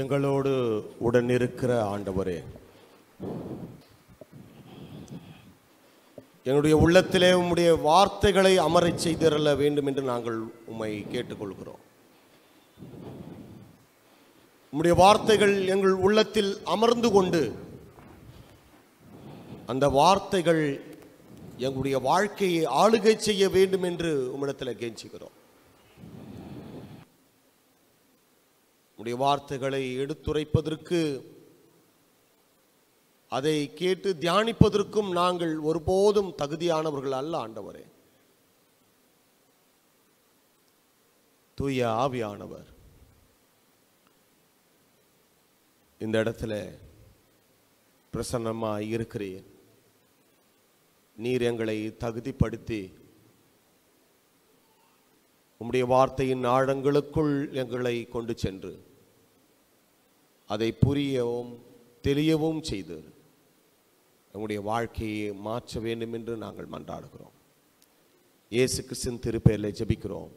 எங்களோடு உடன் இருக்கிற ஆண்டவரே என்னுடைய உள்ளத்திலே உம்முடைய வார்த்தைகளை அமரச் செய்திரல வேண்டும் என்று நாங்கள் உம்மை கேட்டுக்கொள்கிறோம். உம்முடைய வார்த்தைகள் எங்கள் உள்ளத்தில் அமர்ந்து கொண்டு அந்த வார்த்தைகள் எங்களுடைய வாழ்க்கையை ஆளுகை செய்ய வேண்டும் என்று உம்மிடத்தில் கெஞ்சுகிறோம். உடைய வார்த்தைகளை எடுத்துரைப்பதற்கு அதை கேட்டு தியானிப்பதற்கும் நாங்கள் ஒருபோதும் தகுதியானவர்கள் அல்ல ஆண்டவரே. தூய ஆவியானவர். இந்த இடத்துல பிரசன்னமாக இருக்கிறீர். நீர் எங்களை தகுதிப்படுத்தி உம்முடைய வார்த்தையின் ஆழங்களுக்குள் எங்களை கொண்டு சென்று அதை புரியவும் தெளியவும் செய்து நம்முடைய வாழ்க்கையை மாற்ற வேண்டும் என்று நாங்கள் மன்றாடுகிறோம். இயேசு கிறிஸ்தின் திருப்பெயரில் ஜெபிக்கிறோம்.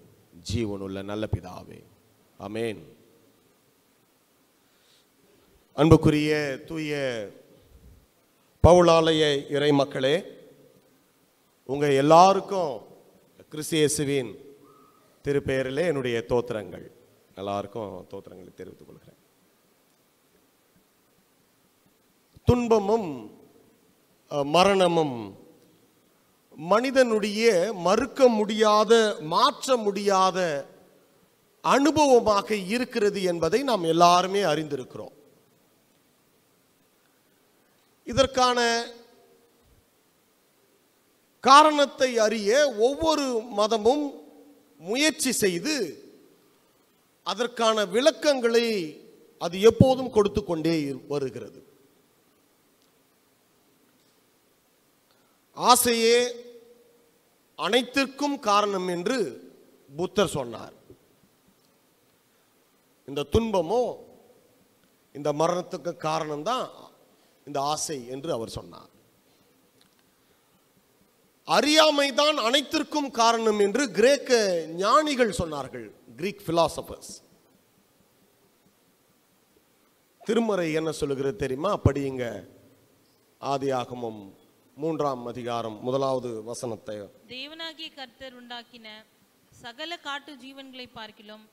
ஜீவனுள்ள நல்ல பிதாவே. அமேன் அன்புக்குரிய தூய பவுலாலய இறை மக்களே உங்கள் எல்லாருக்கும் கிறிஸ்தியேசுவின் திருப்பெயரிலே என்னுடைய தோத்திரங்கள். எல்லாருக்கும் தோத்திரங்களை தெரிவித்துக் கொள்கிறேன். துன்பமும் மரணமும். மனிதனுடைய மறுக்க முடியாத மாற்ற முடியாத அனுபவமாக இருக்கிறது என்பதை நாம் எல்லாருமே அறிந்திருக்கிறோம். இதற்கான காரணத்தை அறிய ஒவ்வொரு மதமும் முயற்சி செய்து அதற்கான விளக்கங்களை அது எப்போதும் கொடுத்து கொண்டே இரு- வருகிறது. ஆசையே அனைத்திற்கும் காரணம் என்று புத்தர் சொன்னார். இந்த துன்பமோ இந்த மரணத்துக்கு காரணம்தான் இந்த ஆசை என்று அவர் சொன்னார். அறியாமைதான் அனைத்திற்கும் காரணம் என்று கிரேக்க ஞானிகள் சொன்னார்கள் கிரீக் பிலாசபர்ஸ் திருமறை என்ன சொல்லுகிறது தெரியுமா? படியுங்க. ஆதியாகமம் மூன்றாம் அதிகாரம் முதலாவது வசனத்தை. தேவனாகிய கர்த்தர் உண்டாக்கின சகல காட்டு ஜீவன்களை பார்க்கிலும்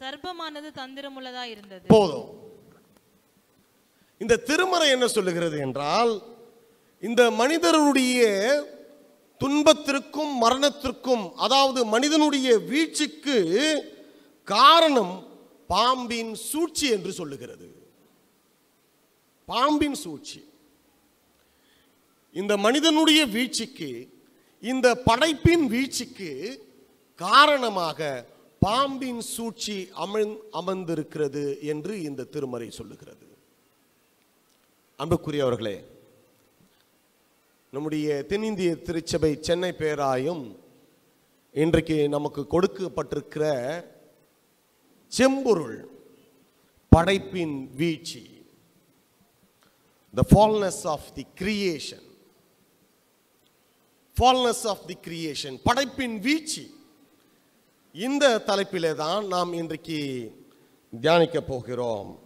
சர்ப்பமானது தந்திரமுள்ளதா இருந்தது. போதும். இந்த திருமறை என்ன சொல்லுகிறது என்றால் இந்த மனிதருடைய துன்பத்திற்கும் மரணத்திற்கும் அதாவது மனிதனுடைய வீழ்ச்சிக்கு காரணம் பாம்பின் சூழ்ச்சி என்று சொல்லுகிறது. பாம்பின் சூழ்ச்சி. இந்த மனிதனுடைய வீழ்ச்சிக்கு இந்த படைப்பின் வீழ்ச்சிக்கு காரணமாக பாம்பின் சூழ்ச்சி அமர்ந் அமர்ந்திருக்கிறது என்று இந்த திருமறை சொல்லுகிறது. அன்புக்குரியவர்களே நம்முடைய தென்னிந்திய திருச்சபை சென்னை பேராயும் இன்றைக்கு நமக்கு கொடுக்கப்பட்டிருக்கிற செம்பொருள் படைப்பின் வீழ்ச்சி the fallenness of the creation fallenness of the creation படைப்பின் வீழ்ச்சி. இந்த தலைப்பிலே தான் நாம் இன்றைக்கு தியானிக்க போகிறோம்.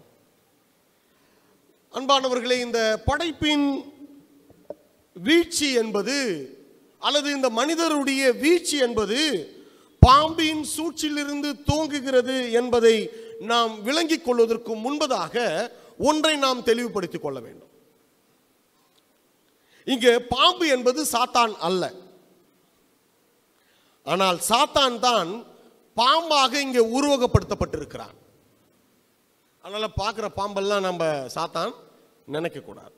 அன்பானவர்களே இந்த படைப்பின் வீழ்ச்சி என்பது அல்லது இந்த மனிதருடைய வீழ்ச்சி என்பது பாம்பின் சூழ்ச்சியிலிருந்து தோங்குகிறது என்பதை நாம் விளங்கிக் கொள்வதற்கு முன்பதாக ஒன்றை நாம் தெளிவுபடுத்திக் கொள்ள வேண்டும். இங்கே பாம்பு என்பது சாத்தான் அல்ல. ஆனால் சாத்தான் தான் பாம்பாக இங்கே உருவகப்படுத்தப்பட்டிருக்கிறான். அதனால் பார்க்குற பாம்பெல்லாம் நம்ம சாத்தான் நினைக்கக்கூடாது.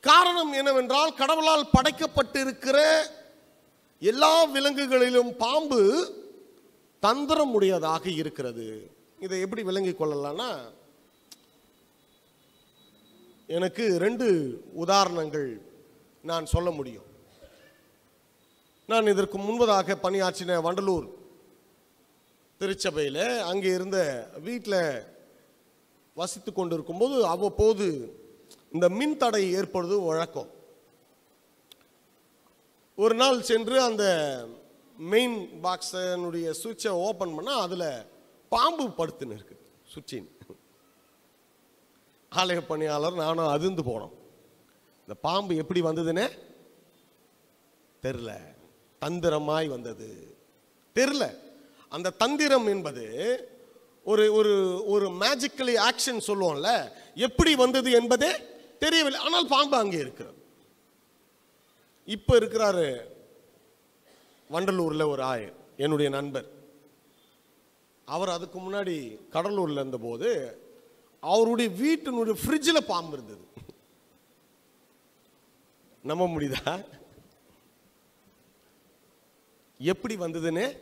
காரணம் என்னவென்றால் கடவுளால் படைக்கப்பட்டிருக்கிற எல்லா விலங்குகளிலும் பாம்பு தந்திரமுடையதாக இருக்கிறது. இதை எப்படி விளங்கிக் கொள்ளலாம்னா எனக்கு ரெண்டு உதாரணங்கள் நான் சொல்ல முடியும். நான் இதற்கு முன்பதாக பணியாற்றின வண்டலூர் திருச்சபையில் அங்கே இருந்த வீட்டில் வசித்து கொண்டிருக்கும்போது அவ்வப்போது இந்த மின் தடை ஏற்படுவது வழக்கம். ஒரு நாள் சென்று அந்த மெயின் பாக்ஸனுடைய சுவிட்சை ஓப்பன் பண்ணால் அதில் பாம்பு படுத்துன்னு இருக்கு சுவிட்சின் ஆலய பணியாளர் நானும் அதிர்ந்து போனோம். இந்த பாம்பு எப்படி வந்ததுன்னு? தெரில தந்திரமாய் வந்தது. தெரில அந்த தந்திரம் என்பது ஒரு ஒரு ஒரு மேஜிக்கலி ஆக்ஷன் சொல்லுவோம்ல எப்படி வந்தது என்பதே தெரியவில்லை. ஆனால் பாம்பு அங்கே இருக்கிறது. இப்போ இருக்கிறாரு வண்டலூரில் ஒரு ஆயர் என்னுடைய நண்பர். அவர் அதுக்கு முன்னாடி கடலூரில் இருந்தபோது அவருடைய வீட்டினுடைய ஃப்ரிட்ஜில் பாம்பு இருந்தது. நம்ப முடியுதா? எப்படி வந்ததுன்னு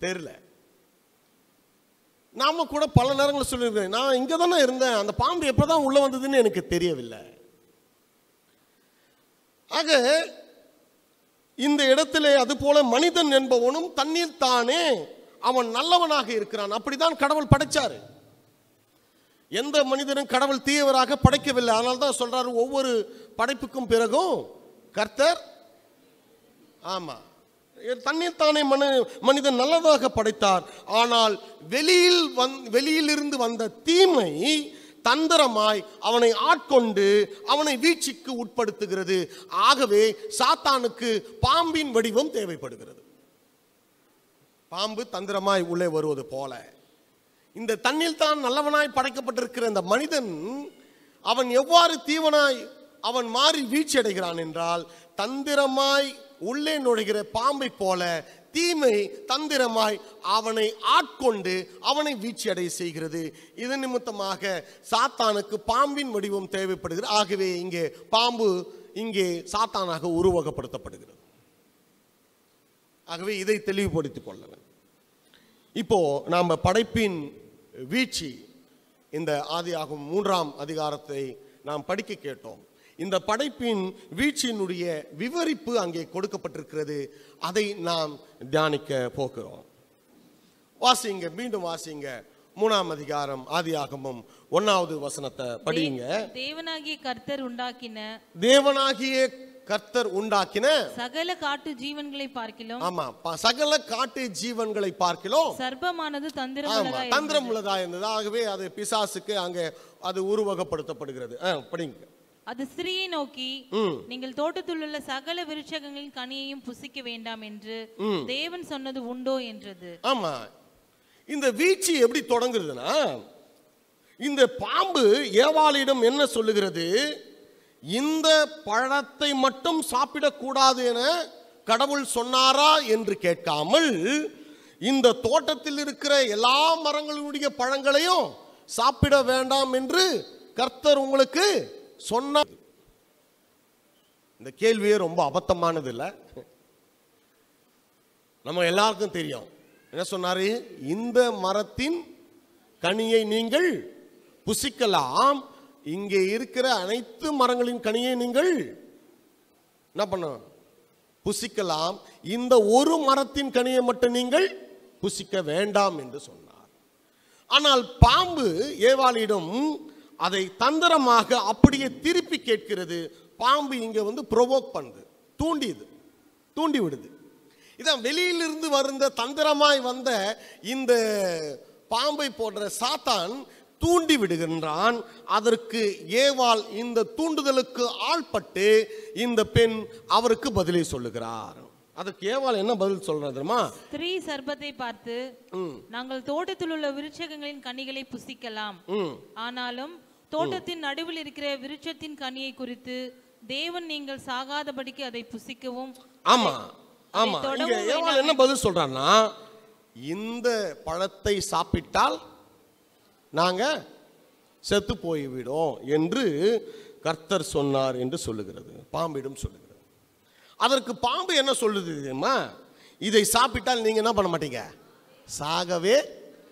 தெரியல. நாம கூட பல நேரங்களில் சொல்லியிருக்கேன் நான் இங்கே தானே இருந்தேன். அந்த பாம்பு எப்பதான் உள்ளே வந்ததுன்னு எனக்கு தெரியவில்லை. ஆக இந்த இடத்திலே அதுபோல மனிதன் என்பவனும் தண்ணீர் தானே அவன் நல்லவனாக இருக்கிறான். அப்படிதான் கடவுள் படைச்சாரு. எந்த மனிதனும் கடவுள் தீயவராக படைக்கவில்லை. அதனால தான் சொல்றாரு ஒவ்வொரு படைப்புக்கும் பிறகும் கர்த்தர் ஆமா தண்ணீர் தானே மனு மனிதன் நல்லதாக படைத்தார். ஆனால் வெளியில் வந் வெளியிலிருந்து வந்த தீமை தந்திரமாய் அவனை ஆட்கொண்டு அவனை வீழ்ச்சிக்கு உட்படுத்துகிறது. ஆகவே சாத்தானுக்கு பாம்பின் வடிவம் தேவைப்படுகிறது. பாம்பு தந்திரமாய் உள்ளே வருவது போல. இந்த தண்ணில் தான் நல்லவனாய் படைக்கப்பட்டிருக்கிற இந்த மனிதன் அவன் எவ்வாறு தீவனாய் அவன் மாறி வீழ்ச்சி அடைகிறான் என்றால் தந்திரமாய் உள்ளே நுழைகிற பாம்பை போல தீமை தந்திரமாய் அவனை ஆட்கொண்டு அவனை வீழ்ச்சி அடைய செய்கிறது. இதன் நிமித்தமாக சாத்தானுக்கு பாம்பின் வடிவம் தேவைப்படுகிறது. ஆகவே இங்கே பாம்பு இங்கே சாத்தானாக உருவகப்படுத்தப்படுகிறது. ஆகவே இதை தெளிவுபடுத்திக் கொள்ளவன் இப்போ நாம் படைப்பின் வீழ்ச்சி. இந்த ஆதியாகும் மூன்றாம் அதிகாரத்தை நாம் படிக்க கேட்டோம். இந்த படைப்பின் வீழ்ச்சியினுடைய விவரிப்பு அங்கே கொடுக்கப்பட்டிருக்கிறது. அதை நாம் தியானிக்க போகிறோம். வாசிங்க மீண்டும் வாசிங்க. மூணாம் அதிகாரம் ஆதியாகமம் ஒன்னாவது வசனத்தை படியுங்க. தேவனாகிய கர்த்தர் உண்டாக்கின தேவனாகிய கர்த்தர் உண்டாக்கின சகல காட்டு ஜீவன்களை பார்க்கிலும் ஆமா சகல காட்டு ஜீவன்களை பார்க்கிறோம் சர்ப்பமானது ஆமா தந்திரமுள்ளதாய் தந்திரம் உள்ளதா இருந்தது. ஆகவே அது பிசாசுக்கு அங்க அது உருவகப்படுத்தப்படுகிறது. படிங்க. அது ஸ்திரீயை நோக்கி. நீங்கள் தோட்டத்தில் உள்ள சகல விருட்சகங்களின் கனியையும் புசிக்க வேண்டாம் என்று தேவன் சொன்னது உண்டோ என்றது. ஆமா. இந்த வீழ்ச்சி எப்படி தொடங்குறதுன்னா இந்த பாம்பு ஏவாளிடம் என்ன சொல்லுகிறது? இந்த பழத்தை மட்டும் சாப்பிடக்கூடாது என கடவுள் சொன்னாரா என்று கேட்காமல் இந்த தோட்டத்தில் இருக்கிற எல்லா மரங்களுடைய பழங்களையும் சாப்பிட வேண்டாம் என்று கர்த்தர் உங்களுக்கு சொன்ன இந்த கேள்வியே ரொம்ப அபத்தமானது இல்லை நம்ம எல்லாருக்கும் தெரியும். என்ன சொன்னாரு? இந்த மரத்தின் கனியை நீங்கள் புசிக்கலாம் இங்கே இருக்கிற அனைத்து மரங்களின் கனியை நீங்கள் என்ன பண்ணணும்? புசிக்கலாம். இந்த ஒரு மரத்தின் கனியை மட்டும் நீங்கள் புசிக்க வேண்டாம் என்று சொன்னார். ஆனால் பாம்பு ஏவாளிடம் அதை தந்திரமாக அப்படியே திருப்பி கேட்கிறது. பாம்பு இங்கே வந்து ப்ரொவோக் பண்ணுது. தூண்டியது தூண்டி விடுது. இதான் வெளியிலிருந்து வருந்த தந்திரமாய் வந்த இந்த பாம்பை போன்ற சாத்தான் தூண்டி விடுகின்றான். அதற்கு ஏவாள் இந்த தூண்டுதலுக்கு ஆள்பட்டு இந்த பெண் அவருக்கு பதிலை சொல்லுகிறார். அதற்கு ஏவாள் என்ன பதில் சொல்றது தெரியுமா? ஸ்திரீ சர்ப்பத்தை பார்த்து நாங்கள் தோட்டத்தில் உள்ள விருட்சகங்களின் கனிகளை புசிக்கலாம். ஆனாலும் தோட்டத்தின் நடுவில் இருக்கிற விருட்சத்தின் கனியை குறித்து தேவன் நீங்கள் சாகாதபடிக்கு அதை புசிக்கவும். ஆமா ஆமா. ஏவாள் என்ன பதில் சொல்றான்னா இந்த பழத்தை சாப்பிட்டால் நாங்கள் செத்து போய்விடும் என்று கர்த்தர் சொன்னார் என்று சொல்லுகிறது. பாம்பிடம் சொல்லுகிறது. அதற்கு பாம்பு என்ன சொல்லுது தெரியுமா? இதை சாப்பிட்டால் நீங்கள் என்ன பண்ண மாட்டீங்க? சாகவே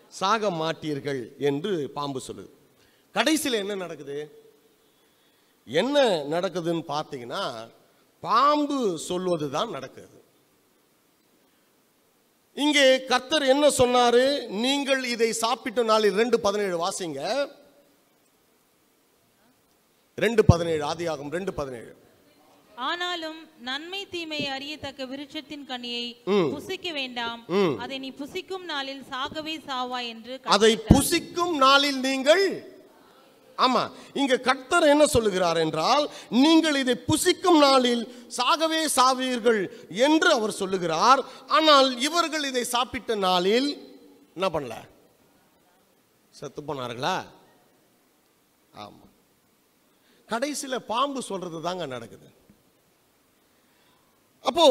சாக மாட்டீர்கள் என்று பாம்பு சொல்லுது. கடைசியில் என்ன நடக்குது? என்ன நடக்குதுன்னு பார்த்தீங்கன்னா பாம்பு சொல்வது தான் நடக்குது. இங்கே கர்த்தர் என்ன சொன்னாரு? நீங்கள் இதை சாப்பிட்ட நாளில் ரெண்டு பதினேழு வாசிங்க. ரெண்டு பதினேழு ஆதியாகும் ரெண்டு பதினேழு. ஆனாலும் நன்மை தீமை அறியத்தக்க விருட்சத்தின் கனியை புசிக்க வேண்டாம். அதை நீ புசிக்கும் நாளில் சாகவே சாவாய் என்று அதை புசிக்கும் நாளில் நீங்கள் ஆமாம் இங்கே கர்த்தர் என்ன சொல்லுகிறார் என்றால் நீங்கள் இதை புசிக்கும் நாளில் சாகவே சாவீர்கள் என்று அவர் சொல்லுகிறார். ஆனால் இவர்கள் இதை சாப்பிட்ட நாளில் என்ன பண்ணல? செத்து போனார்களா? ஆமாம் கடைசியில் பாம்பு சொல்றது தாங்க நடக்குது. அப்போ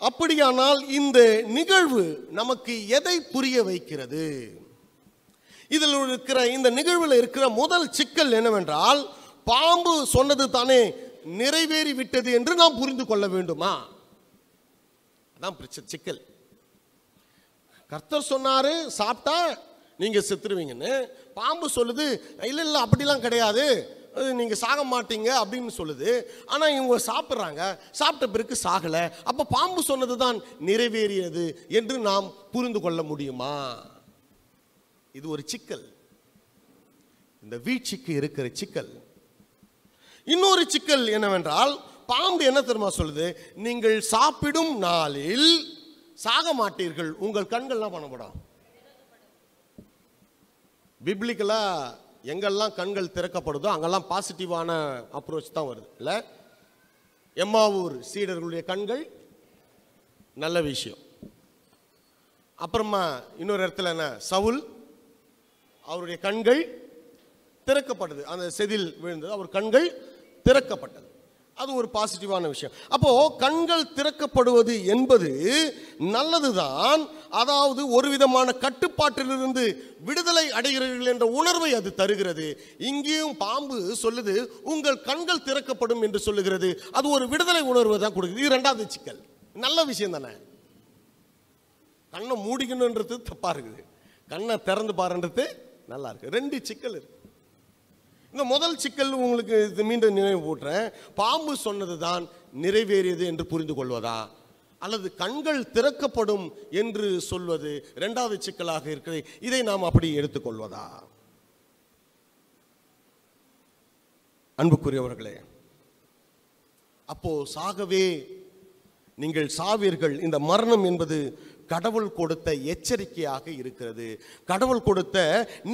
அப்படியானால் இந்த நிகழ்வு நமக்கு எதை புரிய வைக்கிறது? இதில் இருக்கிற இந்த நிகழ்வில் இருக்கிற முதல் சிக்கல் என்னவென்றால் பாம்பு சொன்னது தானே நிறைவேறி விட்டது என்று நாம் புரிந்து கொள்ள வேண்டுமா? அதான் பிரச்சனை சிக்கல். கர்த்தர் சொன்னாரு சாப்பிட்டா நீங்க செத்துருவீங்கன்னு. பாம்பு சொல்லுது இல்லை இல்லை அப்படிலாம் கிடையாது. அது நீங்க சாக மாட்டீங்க அப்படின்னு சொல்லுது. ஆனால் இவங்க சாப்பிட்றாங்க. சாப்பிட்ட பிறகு சாகலை. அப்போ பாம்பு சொன்னது தான் நிறைவேறியது என்று நாம் புரிந்து கொள்ள முடியுமா? இது ஒரு சிக்கல். இந்த வீழ்ச்சிக்கு இருக்கிற சிக்கல். இன்னொரு சிக்கல் என்னவென்றால் பாம்பு என்ன தெரியுமா சொல்லுது? நீங்கள் சாப்பிடும் நாளில் சாக மாட்டீர்கள். உங்கள் கண்கள்லாம் பண்ணப்படும் பிப்ளிக்கலா எங்கெல்லாம் கண்கள் திறக்கப்படுதோ அங்கெல்லாம் பாசிட்டிவான அப்ரோச் தான் வருது. இல்லை? எம்மாவூர் சீடர்களுடைய கண்கள் நல்ல விஷயம். அப்புறமா இன்னொரு இடத்துல என்ன? சவுல். அவருடைய கண்கள் திறக்கப்பட்டது. அந்த செதில் விழுந்தது. அவர் கண்கள் திறக்கப்பட்டது. அது ஒரு பாசிட்டிவான விஷயம். அப்போ கண்கள் திறக்கப்படுவது என்பது நல்லதுதான். அதாவது ஒரு விதமான கட்டுப்பாட்டிலிருந்து விடுதலை அடைகிறீர்கள் என்ற உணர்வை அது தருகிறது. இங்கேயும் பாம்பு சொல்லுது உங்கள் கண்கள் திறக்கப்படும் என்று சொல்லுகிறது. அது ஒரு விடுதலை உணர்வை தான் கொடுக்குது. இது ரெண்டாவது சிக்கல். நல்ல விஷயம் தானே. கண்ணை மூடிக்கணுன்றது தப்பா இருக்குது. கண்ணை திறந்து பாருன்றது நல்லா இருக்கு ரெண்டு சிக்கல் இருக்கு. இந்த முதல் சிக்கல் உங்களுக்கு இது மீண்டும் நினைவு போட்டுறேன் பாம்பு சொன்னது தான் நிறைவேறியது என்று புரிந்து கொள்வதா? அல்லது கண்கள் திறக்கப்படும் என்று சொல்வது இரண்டாவது சிக்கலாக இருக்கிறது. இதை நாம் அப்படி எடுத்துக்கொள்வதா அன்புக்குரியவர்களே அப்போ சாகவே நீங்கள் சாவீர்கள். இந்த மரணம் என்பது கடவுள் கொடுத்த எச்சரிக்கையாக இருக்கிறது. கடவுள் கொடுத்த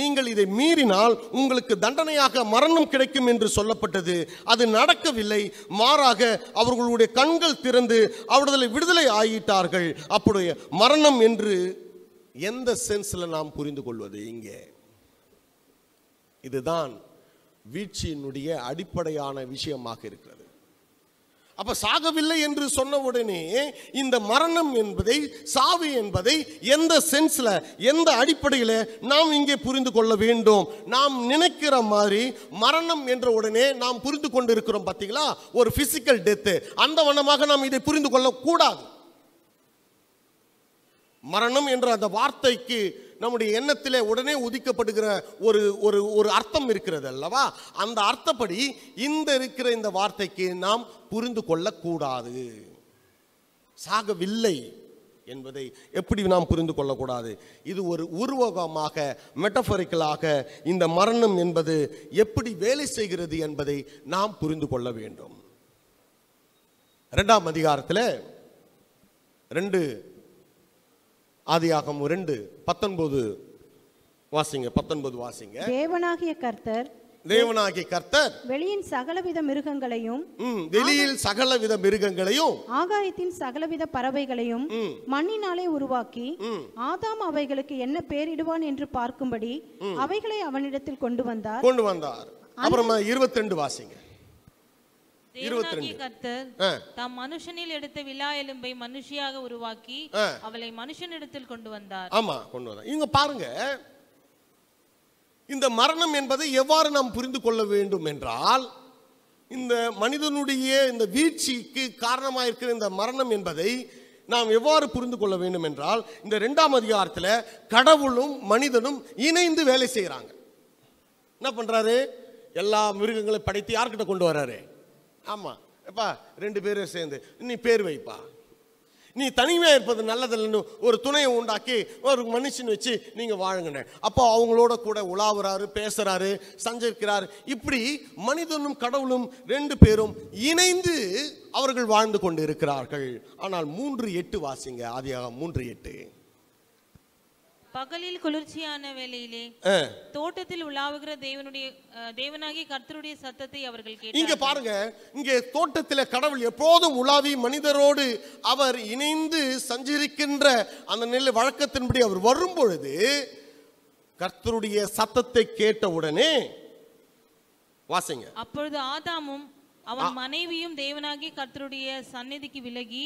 நீங்கள் இதை மீறினால் உங்களுக்கு தண்டனையாக மரணம் கிடைக்கும் என்று சொல்லப்பட்டது. அது நடக்கவில்லை. மாறாக அவர்களுடைய கண்கள் திறந்து அவர்களை விடுதலை ஆகிட்டார்கள். அப்படியே மரணம் என்று எந்த சென்ஸில் நாம் புரிந்து கொள்வது இங்கே? இதுதான் வீழ்ச்சியினுடைய அடிப்படையான விஷயமாக இருக்கிறது. அப்ப சாகவில்லை என்று சொன்ன உடனே இந்த மரணம் என்பதை சாவு என்பதை எந்த சென்ஸ்ல எந்த அடிப்படையில் நாம் இங்கே புரிந்து கொள்ள வேண்டும்? நாம் நினைக்கிற மாதிரி மரணம் என்ற உடனே நாம் புரிந்து கொண்டு இருக்கிறோம் பார்த்தீங்களா? ஒரு பிசிக்கல் டெத்து அந்த வண்ணமாக நாம் இதை புரிந்து கொள்ளக்கூடாது. மரணம் என்ற அந்த வார்த்தைக்கு நம்முடைய எண்ணத்திலே உடனே உதிக்கப்படுகிற ஒரு ஒரு ஒரு அர்த்தம் இருக்கிறது அல்லவா அந்த அர்த்தப்படி இந்த இருக்கிற இந்த வார்த்தைக்கு நாம் புரிந்து கொள்ளக்கூடாது. சாகவில்லை என்பதை எப்படி நாம் புரிந்து கொள்ளக்கூடாது? இது ஒரு உருவகமாக மெட்டபரிக்கலாக இந்த மரணம் என்பது எப்படி வேலை செய்கிறது என்பதை நாம் புரிந்து கொள்ள வேண்டும். இரண்டாம் அதிகாரத்தில் ரெண்டு ஆதியாகம் ரெண்டு பத்தொன்பது வாசிங்க பத்தொன்பது வாசிங்க. தேவனாகிய கர்த்தர் தேவனாகிய கர்த்தர் வெளியின் சகலவித மிருகங்களையும் வெளியில் சகலவித மிருகங்களையும் ஆகாயத்தின் சகலவித பறவைகளையும் மண்ணினாலே உருவாக்கி ஆதாம் அவைகளுக்கு என்ன பேரிடுவான் என்று பார்க்கும்படி அவைகளை அவனிடத்தில் கொண்டு வந்தார். கொண்டு வந்தார். அப்புறமா இருபத்தி ரெண்டு வாசிங்க. தேவனாகிய கர்த்தர் ஆ. தாம் மனுஷனில் எடுத்த விலா எலும்பை மனுஷியாக உருவாக்கி. அவளை மனுஷனிடத்தில் கொண்டு வந்தார். ஆமா கொண்டு வந்தார். இங்க பாருங்க இந்த மரணம் என்பதை எவ்வாறு நாம் புரிந்து கொள்ள வேண்டும் என்றால் இந்த மனிதனுடைய இந்த வீழ்ச்சிக்கு காரணமாக இருக்கிற இந்த மரணம் என்பதை நாம் எவ்வாறு புரிந்து கொள்ள வேண்டும் என்றால் இந்த ரெண்டாம் அதிகாரத்தில் கடவுளும் மனிதனும் இணைந்து வேலை செய்கிறாங்க என்ன பண்றாரு? எல்லா மிருகங்களை படைத்து யார்கிட்ட கொண்டு வர்றாரு? ஆமாம் எப்பா ரெண்டு பேரும் சேர்ந்து நீ பேர் வைப்பா. நீ தனிமையாக இருப்பது நல்லதில்லைன்னு ஒரு துணையை உண்டாக்கி ஒரு மனுஷன் வச்சு நீங்கள் வாழுங்கண்ணே. அப்போ அவங்களோட கூட உலாவுறாரு பேசுகிறாரு சஞ்சரிக்கிறார். இப்படி மனிதனும் கடவுளும் ரெண்டு பேரும் இணைந்து அவர்கள் வாழ்ந்து கொண்டு இருக்கிறார்கள் ஆனால் மூன்று எட்டு வாசிங்க ஆதியாக மூன்று எட்டு. பகலில் குளிர்ச்சியான வேளையிலே ஆ. தோட்டத்தில் உலாவுகிற தேவனுடைய தேவனாகிய கர்த்தருடைய சத்தத்தை அவர்கள் இங்க கேட்டார்கள் பாருங்க இங்கே தோட்டத்திலே கடவுள் எப்போதும் உலாவி மனிதரோடு அவர் இணைந்து சஞ்சரிக்கின்ற அந்த நிலை வழக்கத்தின்படி அவர் வரும் பொழுது கர்த்தருடைய சத்தத்தை கேட்ட உடனே வாசிங்க அப்பொழுது ஆதாமும் அவன் மனைவியும் தேவனாகிய கர்த்தருடைய சந்நிதிக்கு விலகி.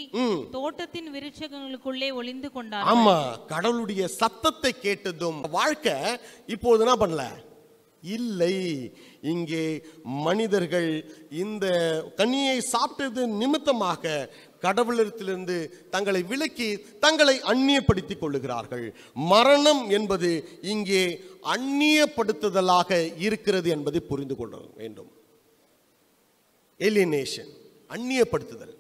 தோட்டத்தின் விருட்சங்களுக்குள்ளே ஒளிந்து கொண்டார் ஆமா கடவுளுடைய சத்தத்தை கேட்டதும் வாழ்க்கை இப்போது என்ன பண்ணல? இல்லை இங்கே மனிதர்கள் இந்த கனியை சாப்பிட்டது நிமித்தமாக கடவுளிடத்திலிருந்து தங்களை விலக்கி தங்களை அந்நியப்படுத்திக் கொள்ளுகிறார்கள். மரணம் என்பது இங்கே அந்நியப்படுத்துதலாக இருக்கிறது என்பதை புரிந்து கொள்ள வேண்டும். எலினேஷன் அந்நியப்படுத்துதல்.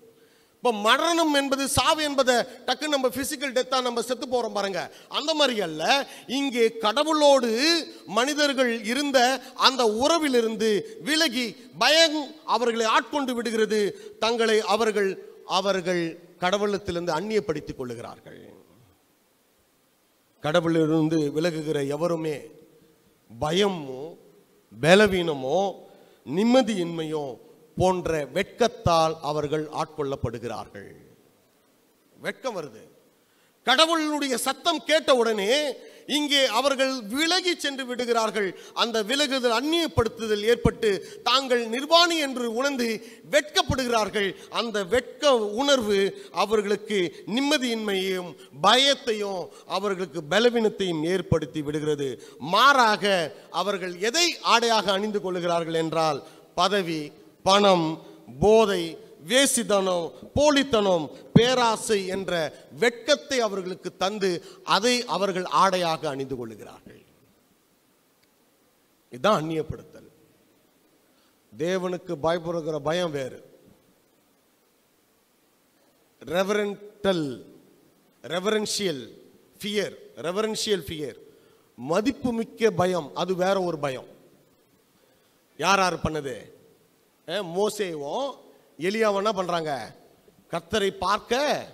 இப்போ மரணம் என்பது சாவு என்பதை டக்கு நம்ம ஃபிசிக்கல் டெத்தாக நம்ம செத்து போகிறோம் பாருங்க. அந்த மாதிரி அல்ல இங்கே கடவுளோடு மனிதர்கள் இருந்த அந்த உறவிலிருந்து விலகி பயம் அவர்களை ஆட்கொண்டு விடுகிறது. தங்களை அவர்கள் அவர்கள் கடவுளத்திலிருந்து அந்நியப்படுத்திக் கொள்ளுகிறார்கள். கடவுளிலிருந்து விலகுகிற எவருமே பயமோ பலவீனமோ நிம்மதியின்மையோ போன்ற வெட்கத்தால் அவர்கள் ஆட்கொள்ளப்படுகிறார்கள். வெட்கம் வருது. கடவுளுடைய சத்தம் கேட்ட உடனே இங்கே அவர்கள் விலகி சென்று விடுகிறார்கள். அந்த விலகுதல் அந்நியப்படுத்துதல் ஏற்பட்டு தாங்கள் நிர்வாணி என்று உணர்ந்து வெட்கப்படுகிறார்கள். அந்த வெட்க உணர்வு அவர்களுக்கு நிம்மதியின்மையையும் பயத்தையும் அவர்களுக்கு பலவீனத்தையும் ஏற்படுத்தி விடுகிறது. மாறாக அவர்கள் எதை ஆடையாக அணிந்து கொள்கிறார்கள் என்றால் பதவி பணம் போதை வேசிதனம் போலித்தனம் பேராசை என்ற வெட்கத்தை அவர்களுக்கு தந்து அதை அவர்கள் ஆடையாக அணிந்து கொள்ளுகிறார்கள். இதுதான் அந்நியப்படுத்தல். தேவனுக்கு பயப்படுகிற பயம் வேறு. Reverential reverential fear reverential fear மதிப்புமிக்க பயம் அது வேற ஒரு பயம். யார் யார் பண்ணது? மோசேவும் எலியாவும் என்ன பண்ணுறாங்க கர்த்தரை பார்க்க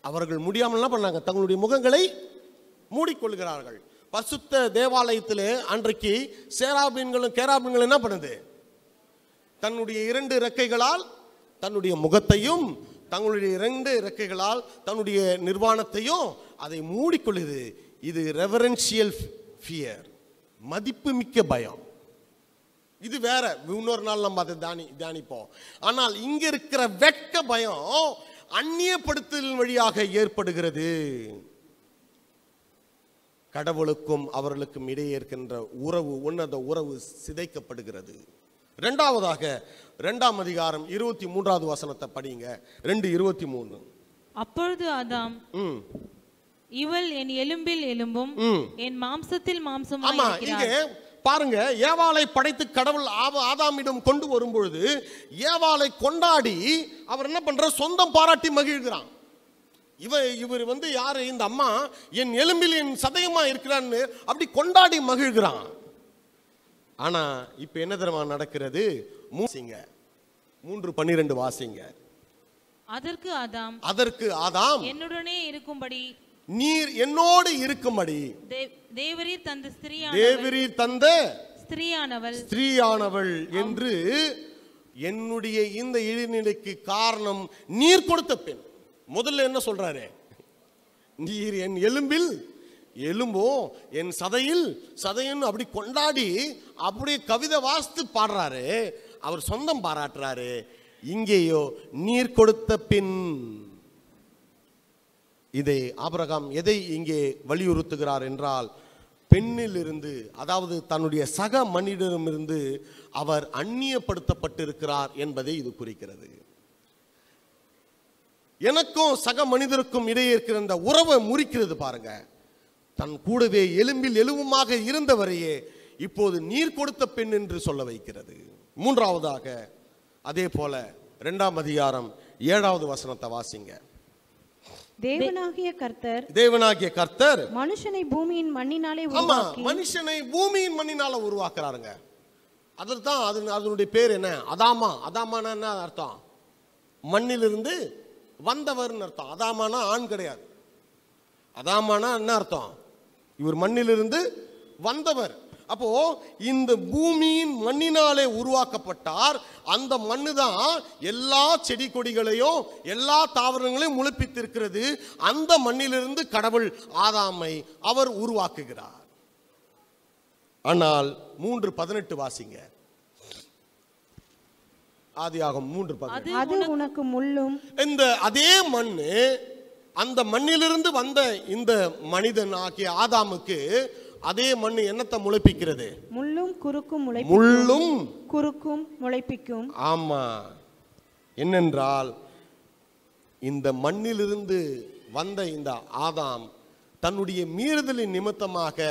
அவர்கள் முடியாமல் என்ன பண்ணாங்க? தங்களுடைய முகங்களை மூடிக்கொள்கிறார்கள். பசுத்த தேவாலயத்தில் அன்றைக்கு சேராபீன்களும் கேராபீன்களும் என்ன பண்ணுது? தன்னுடைய இரண்டு இறக்கைகளால் தன்னுடைய முகத்தையும் தங்களுடைய இரண்டு இறக்கைகளால் தன்னுடைய நிர்வாணத்தையும் அதை மூடிக்கொள்ளுது. இது ரெவரன்ஷியல் ஃபியர் மதிப்புமிக்க பயம். இது வேற. இன்னொரு நாள் நம்ம அதை தானி தியானிப்போம். ஆனால் இங்க இருக்கிற வெட்க பயம் அந்நியப்படுத்தல் வழியாக ஏற்படுகிறது. கடவுளுக்கும் அவர்களுக்கும் இடையே இருக்கின்ற உறவு உன்னத உறவு சிதைக்கப்படுகிறது. இரண்டாவதாக இரண்டாம் அதிகாரம் இருபத்தி மூன்றாவது வசனத்தை படிங்க. ரெண்டு இருபத்தி மூணு. அப்பொழுது ஆதாம் ம். இவள் என் எலும்பில் எலும்பும். என் மாம்சத்தில் மாம்சம் ஆமா இங்க பாருங்க ஏவாளை படைத்து கடவுள் ஆதாமிடம் கொண்டு வரும்பொழுது ஏவாளை கொண்டாடி அவர் என்ன பண்ற சொந்தம் பாராட்டி மகிழ்கிறான். இவ இவர் வந்து யாரு? இந்த அம்மா என் எலும்பில் என் சதயமா இருக்கிறான்னு அப்படி கொண்டாடி மகிழ்கிறான். ஆனா இப்ப என்ன தெரியுமா நடக்கிறது? மூசிங்க. மூன்று பன்னிரெண்டு வாசிங்க. அதற்கு ஆதாம். அதற்கு ஆதாம். என்னுடனே இருக்கும்படி நீர் என்னோடு இருக்கும்படி. தே- தேவரீர் தந்த ஸ்திரியான தேவரி தந்த ஸ்திரியானவள். ஸ்திரீயானவள் என்று என்னுடைய இந்த இழிநிலைக்கு காரணம் நீர் கொடுத்த பெண். முதல்ல என்ன சொல்றாரு? நீர் என் எலும்பில் எலும்பும் என் சதையில் சதையும் அப்படி கொண்டாடி அப்படியே கவிதை வாசித்து பாடுறாரு. அவர் சொந்தம் பாராட்டுறாரு. இங்கேயோ நீர் கொடுத்த பின் இதை ஆபரகாம் எதை இங்கே வலியுறுத்துகிறார் என்றால் பெண்ணிலிருந்து அதாவது தன்னுடைய சக மனிதரிடமிருந்து அவர் அந்நியப்படுத்தப்பட்டிருக்கிறார் என்பதை இது குறிக்கிறது. எனக்கும் சக மனிதருக்கும் இடையே இருக்கிற இந்த உறவை முறிக்கிறது பாருங்க. தன் கூடவே எலும்பில் எலும்புமாக இருந்தவரையே இப்போது நீர் கொடுத்த பெண் என்று சொல்ல வைக்கிறது. மூன்றாவதாக அதே போல ரெண்டாம் அதிகாரம் ஏழாவது வசனத்தை வாசிங்க. தேவனாகிய கர்த்தர் தேவனாகிய கர்த்தர் மனுஷனை பூமியின் மண்ணினாலே ஆமா உருவாக்கி மனுஷனை பூமியின் மண்ணினால உருவாக்குறாருங்க. அதற்கு தான் அது அதனுடைய பேர் என்ன? அதாமா. அதாமானா என்ன அர்த்தம்? மண்ணிலிருந்து வந்தவர்னு அர்த்தம். அதாமானா ஆண் கிடையாது. அதாமானா என்ன அர்த்தம்? இவர் மண்ணிலிருந்து வந்தவர். அப்போ இந்த பூமியின் மண்ணினாலே உருவாக்கப்பட்டார். அந்த மண்ணு தான் எல்லா செடி கொடிகளையும் எல்லா தாவரங்களையும் முளைப்பித்திருக்கிறது. அந்த மண்ணிலிருந்து கடவுள் ஆதாமை அவர் உருவாக்குகிறார். ஆனால் மூன்று பதினெட்டு வாசிங்க. ஆதியாகம் மூன்று அது உனக்கு முள்ளும். இந்த அதே மண்ணு அந்த மண்ணிலிருந்து வந்த இந்த மனிதன் ஆகிய ஆதாமுக்கு அதே மண்ணு என்னத்தை முளைப்பிக்கிறது? முள்ளும் குறுக்கும் முளை முள்ளும் குறுக்கும் முளைப்பிக்கும். ஆமா. என்னென்றால் இந்த மண்ணிலிருந்து வந்த இந்த ஆதாம் தன்னுடைய மீறுதலின் நிமித்தமாக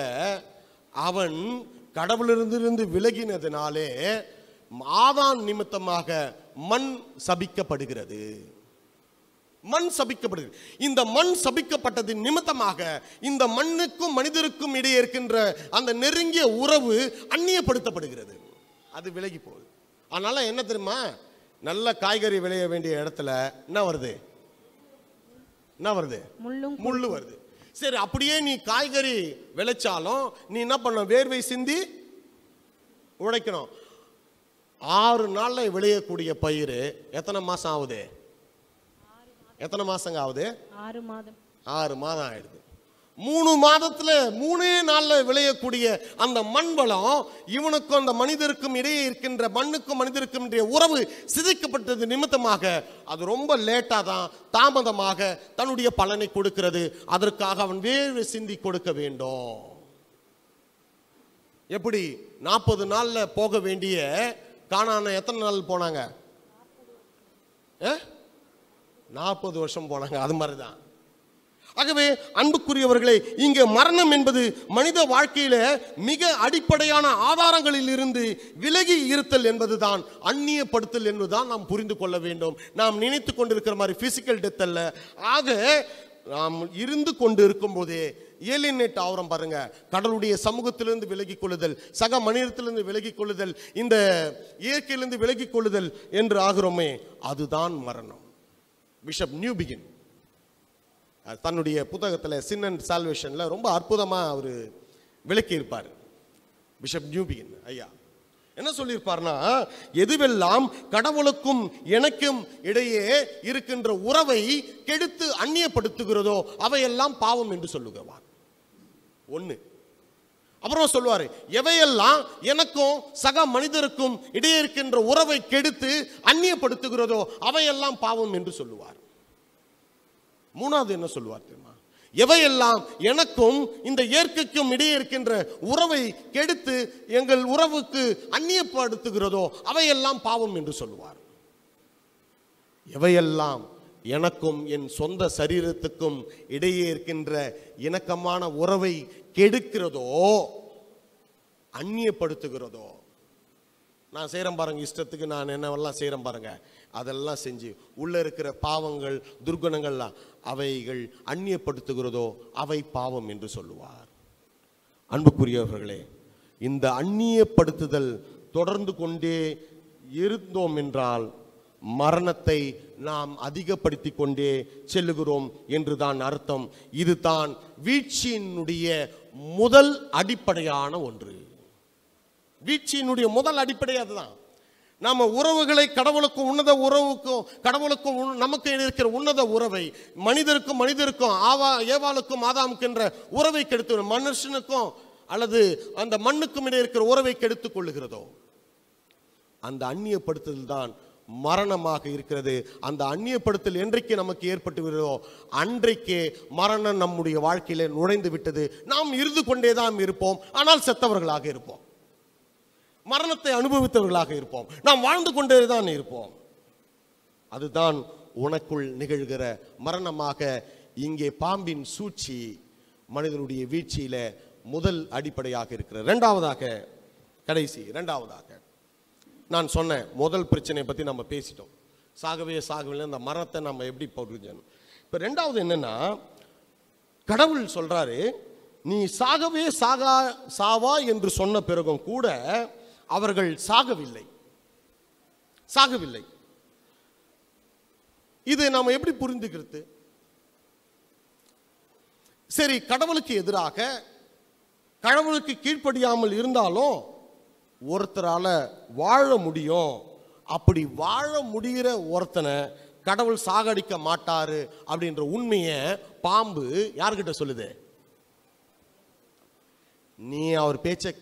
அவன் கடவுளிலிருந்து விலகினதினாலே ஆதாம் நிமித்தமாக மண் சபிக்கப்படுகிறது. மண் சபிக்கப்படுகிறது இந்த மண் சபிக்கப்பட்டதின் நிமித்தமாக இந்த மண்ணுக்கும் மனிதருக்கும் இடையே இருக்கின்ற அந்த நெருங்கிய உறவு அந்நியப்படுத்தப்படுகிறது. அது விலகி போகுது. அதனால என்ன தெரியுமா? நல்ல காய்கறி விளைய வேண்டிய இடத்துல என்ன வருது? என்ன வருது? முள்ளு வருது. சரி அப்படியே நீ காய்கறி விளைச்சாலும் நீ என்ன பண்ண வேர்வை சிந்தி உழைக்கணும் ஆறு நாள்ல விளையக்கூடிய பயிர் எத்தனை மாசம் ஆகுது? எத்தனை மாசங்க ஆகுது? ஆறு மாதம். ஆறு மாதம் ஆயிடுது. மூணு மாதத்துல மூணே நாள்ல விளையக்கூடிய அந்த மண் வளம் இவனுக்கும் அந்த மனிதருக்கும் இடையே இருக்கின்ற மண்ணுக்கும் மனிதருக்கும் இடையே உறவு சிதைக்கப்பட்டது நிமித்தமாக அது ரொம்ப லேட்டா தான் தாமதமாக தன்னுடைய பலனை கொடுக்கிறது. அதற்காக அவன் வேறு சிந்தி கொடுக்க வேண்டும். எப்படி? நாற்பது நாள்ல போக வேண்டிய காணான எத்தனை நாள் போனாங்க? நாற்பது வருஷம் போனாங்க அது மாதிரி தான் ஆகவே அன்புக்குரியவர்களே இங்கே மரணம் என்பது மனித வாழ்க்கையில் மிக அடிப்படையான ஆதாரங்களில் இருந்து விலகி இருத்தல் என்பதுதான் அந்நியப்படுத்தல் என்பதுதான் நாம் புரிந்து கொள்ள வேண்டும். நாம் நினைத்து கொண்டிருக்கிற மாதிரி பிசிக்கல் டெத் அல்ல. ஆக நாம் இருந்து கொண்டு இருக்கும்போதே ஏலினேட் ஆவரம் பாருங்க. கடலுடைய சமூகத்திலிருந்து விலகிக் கொள்ளுதல் சக மனிதத்திலிருந்து விலகி கொள்ளுதல் இந்த இயற்கையிலிருந்து விலகி கொள்ளுதல் என்று ஆகிறோமே அதுதான் மரணம். பிஷப் நியூ பிகின் தன்னுடைய புத்தகத்தில் சின் அண்ட் சால்வேஷனில் ரொம்ப அற்புதமாக அவர் விளக்கியிருப்பார். பிஷப் நியூபிகின் ஐயா. என்ன சொல்லியிருப்பார்னா எதுவெல்லாம் கடவுளுக்கும் எனக்கும் இடையே இருக்கின்ற உறவை கெடுத்து அந்நியப்படுத்துகிறதோ அவையெல்லாம் பாவம் என்று சொல்லுகிறவான் ஒன்று அப்புறம் சொல்லுவாரு எவையெல்லாம் எனக்கும் சக மனிதருக்கும் இடையே இருக்கின்ற உறவை கெடுத்து அந்நியப்படுத்துகிறதோ அவையெல்லாம் பாவம் என்று சொல்லுவார். மூணாவது என்ன சொல்லுவார் தெரியுமா? எவையெல்லாம் எனக்கும் இந்த இயற்கைக்கும் இடையே இருக்கின்ற உறவை கெடுத்து எங்கள் உறவுக்கு அந்நியப்படுத்துகிறதோ அவையெல்லாம் பாவம் என்று சொல்லுவார். எவையெல்லாம் எனக்கும் என் சொந்த சரீரத்துக்கும் இடையே இருக்கின்ற இணக்கமான உறவை கெடுக்கிறதோ அந்நியப்படுத்துகிறதோ நான் செய்கிறேன் பாருங்க இஷ்டத்துக்கு நான் என்னவெல்லாம் செய்கிறேன் பாருங்க அதெல்லாம் செஞ்சு உள்ளே இருக்கிற பாவங்கள் துர்குணங்கள்லாம் அவைகள் அந்நியப்படுத்துகிறதோ அவை பாவம் என்று சொல்லுவார். அன்புக்குரியவர்களே இந்த அந்நியப்படுத்துதல் தொடர்ந்து கொண்டே இருந்தோம் என்றால் மரணத்தை நாம் அதிகப்படுத்தி கொண்டே செல்லுகிறோம் என்றுதான் அர்த்தம். இதுதான் வீழ்ச்சியினுடைய முதல் அடிப்படையான ஒன்று. வீழ்ச்சியினுடைய முதல் அடிப்படை அதுதான். நம்ம உறவுகளை கடவுளுக்கும் உன்னத உறவுக்கும் கடவுளுக்கும் நமக்கு இருக்கிற உன்னத உறவை மனிதருக்கும் மனிதருக்கும் ஆவா ஏவாளுக்கும் ஆதாமுக்கின்ற உறவை கெடுத்து மனுஷனுக்கும் அல்லது அந்த மண்ணுக்கும் இடையே இருக்கிற உறவை கெடுத்துக் கொள்ளுகிறதோ? அந்த அந்நியப்படுத்துதல் தான் மரணமாக இருக்கிறது. அந்த அந்நியப்படுத்தல் என்றைக்கு நமக்கு ஏற்பட்டு விடுதோ அன்றைக்கே மரணம் நம்முடைய வாழ்க்கையில் நுழைந்து விட்டது. நாம் இருந்து கொண்டே தான் இருப்போம். ஆனால் செத்தவர்களாக இருப்போம். மரணத்தை அனுபவித்தவர்களாக இருப்போம். நாம் வாழ்ந்து கொண்டே தான் இருப்போம். அதுதான் உனக்குள் நிகழ்கிற மரணமாக இங்கே பாம்பின் சூழ்ச்சி மனிதனுடைய வீழ்ச்சியில முதல் அடிப்படையாக இருக்கிற இரண்டாவதாக கடைசி இரண்டாவதாக நான் சொன்னேன் முதல் பிரச்சனையை பற்றி நம்ம பேசிட்டோம். சாகவே சாகவில்லை அந்த மரத்தை நம்ம எப்படி புரிஞ்சணும் இப்போ ரெண்டாவது என்னென்னா கடவுள் சொல்றாரு நீ சாகவே சாகா சாவா என்று சொன்ன பிறகும் கூட அவர்கள் சாகவில்லை. சாகவில்லை. இது நாம் எப்படி புரிந்துக்கிறது? சரி கடவுளுக்கு எதிராக கடவுளுக்கு கீழ்ப்படியாமல் இருந்தாலும் ஒருத்தரால் வாழ முடியும். அப்படி வாழ முடிகிற ஒருத்தனை கடவுள் சாகடிக்க மாட்டார் அப்படின்ற உண்மையை பாம்பு யார்கிட்ட சொல்லுது? நீ அவர் பேச்சை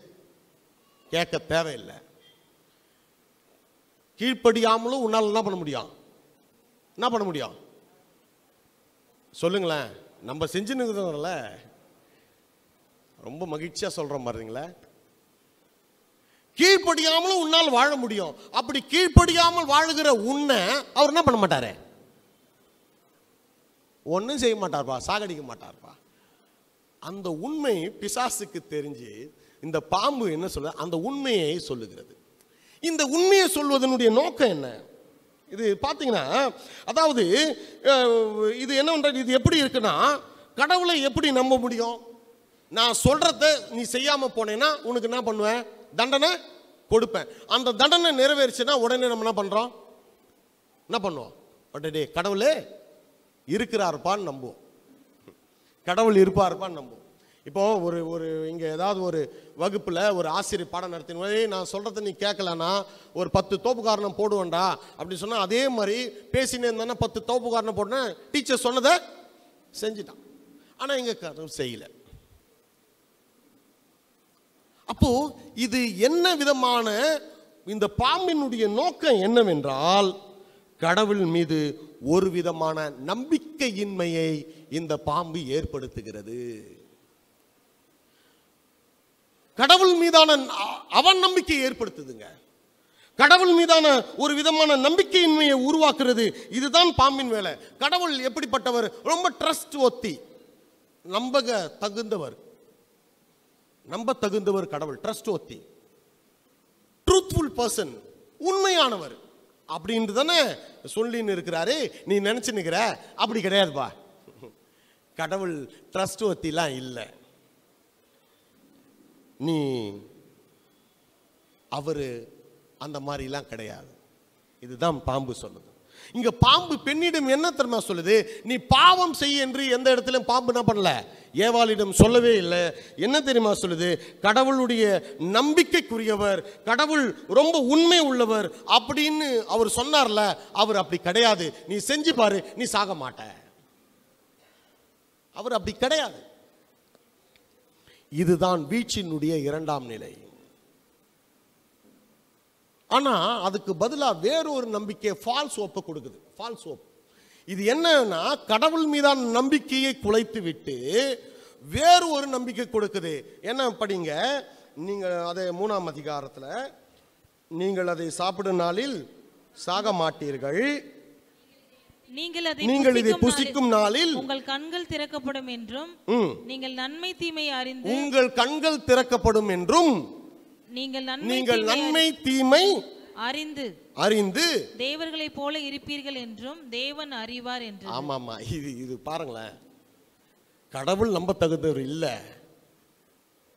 கேட்க தேவையில்லை. கீழ்ப்படியாமலும் உன்னால் என்ன பண்ண முடியும்? என்ன பண்ண முடியும்? சொல்லுங்களேன். நம்ம செஞ்சுன்னுக்குறோம்ல ரொம்ப மகிழ்ச்சியாக சொல்கிற பாருங்களேன் கீழ்ப்படியாமலும் உன்னால் வாழ முடியும். அப்படி கீழ்ப்படியாமல் வாழுகிற உன்னை அவர் என்ன பண்ண மாட்டாரு? ஒன்றும் செய்ய மாட்டார்ப்பா சாகடிக்க மாட்டார்ப்பா. அந்த உண்மை பிசாசுக்கு தெரிஞ்சு இந்த பாம்பு என்ன சொல்ல அந்த உண்மையை சொல்லுகிறது. இந்த உண்மையை சொல்வதனுடைய நோக்கம் என்ன? இது பார்த்தீங்கன்னா அதாவது இது என்ன பண்றது? இது எப்படி இருக்குன்னா கடவுளை எப்படி நம்ப முடியும்? நான் சொல்றத நீ செய்யாம போனேன்னா உனக்கு என்ன பண்ணுவேன்? தண்டனை கொடுப்பேன். அந்த தண்டனை நிறைவேறிச்சுன்னா உடனே நம்ம என்ன பண்ணுறோம் என்ன பண்ணுவோம்? உடனே கடவுளே இருக்கிறாருப்பான்னு நம்புவோம். கடவுள் இருப்பாருப்பான்னு நம்புவோம். இப்போ ஒரு ஒரு இங்கே ஏதாவது ஒரு வகுப்பில் ஒரு ஆசிரியர் பாடம் நடத்தின போது நான் சொல்கிறத நீ கேட்கலன்னா ஒரு பத்து தோப்புக்காரணம் போடுவேன்டா அப்படி சொன்னால் அதே மாதிரி பேசினே இருந்தானே பத்து தோப்புக்காரணம் போட்டேன் டீச்சர் சொன்னதை செஞ்சிட்டான். ஆனால் இங்கே கடவுள் செய்யலை. அப்போ இது என்ன விதமான இந்த பாம்பினுடைய நோக்கம் என்னவென்றால் கடவுள் மீது ஒரு விதமான நம்பிக்கையின்மையை இந்த பாம்பு ஏற்படுத்துகிறது. கடவுள் மீதான அவன் நம்பிக்கை ஏற்படுத்துதுங்க. கடவுள் மீதான ஒரு விதமான நம்பிக்கையின்மையை உருவாக்குறது இதுதான் பாம்பின் வேலை. கடவுள் எப்படிப்பட்டவர்? ரொம்ப ட்ரஸ்ட் ஒத்தி நம்பக தகுந்தவர். நம்ப தகுந்தவர் கடவுள் ட்ரஸ்ட் ஒத்தி ட்ரூத்ஃபுல் பர்சன் உண்மையானவர். அப்படின்ட்டு தானே சொல்லின்னு இருக்கிறாரு நீ நினச்சி நிற்கிற அப்படி கிடையாதுப்பா. கடவுள் ட்ரஸ்ட் ஒத்திலாம் இல்லை. நீ அவர் அந்த மாதிரிலாம் கிடையாது. இதுதான் பாம்பு சொல்லுது. இங்க பாம்பு பெண்ணிடம் என்ன தெரியுமா சொல்லுது? நீ பாவம் செய் என்று எந்த இடத்துலையும் பாம்பு என்ன பண்ணல? ஏவாளிடம் சொல்லவே இல்லை. என்ன தெரியுமா சொல்லுது? கடவுளுடைய நம்பிக்கைக்குரியவர் கடவுள் ரொம்ப உண்மை உள்ளவர் அப்படின்னு அவர் சொன்னார்ல அவர் அப்படி கிடையாது. நீ செஞ்சு பாரு நீ சாக மாட்ட. அவர் அப்படி கிடையாது. இதுதான் வீச்சினுடைய இரண்டாம் நிலை. ஆனா அதுக்கு பதிலா வேறொரு நம்பிக்கை ஃபால்ஸ் ஓப்பை கொடுக்குது. ஃபால்ஸ் ஓப் இது என்னன்னா கடவுள் மீதான நம்பிக்கையை குலைத்து விட்டு வேறு ஒரு நம்பிக்கை கொடுக்குது. என்ன படிங்க? நீங்க அதை மூணாம் அதிகாரத்துல நீங்கள் அதை சாப்பிடும் நாளில் சாக மாட்டீர்கள். நீங்கள் அதை நீங்கள் இதை புசிக்கும் நாளில் உங்கள் கண்கள் திறக்கப்படும் என்றும் நீங்கள் நன்மை தீமை அறிந்து உங்கள் கண்கள் திறக்கப்படும் என்றும் நீங்கள் நீங்கள் நன்மை தீமை அறிந்து அறிந்து தேவர்களைப் போல இருப்பீர்கள் என்றும் தேவன் அறிவார் என்று ஆமாமா இது இது பாருங்களேன். கடவுள் நம்ப தகுந்தவர் இல்லை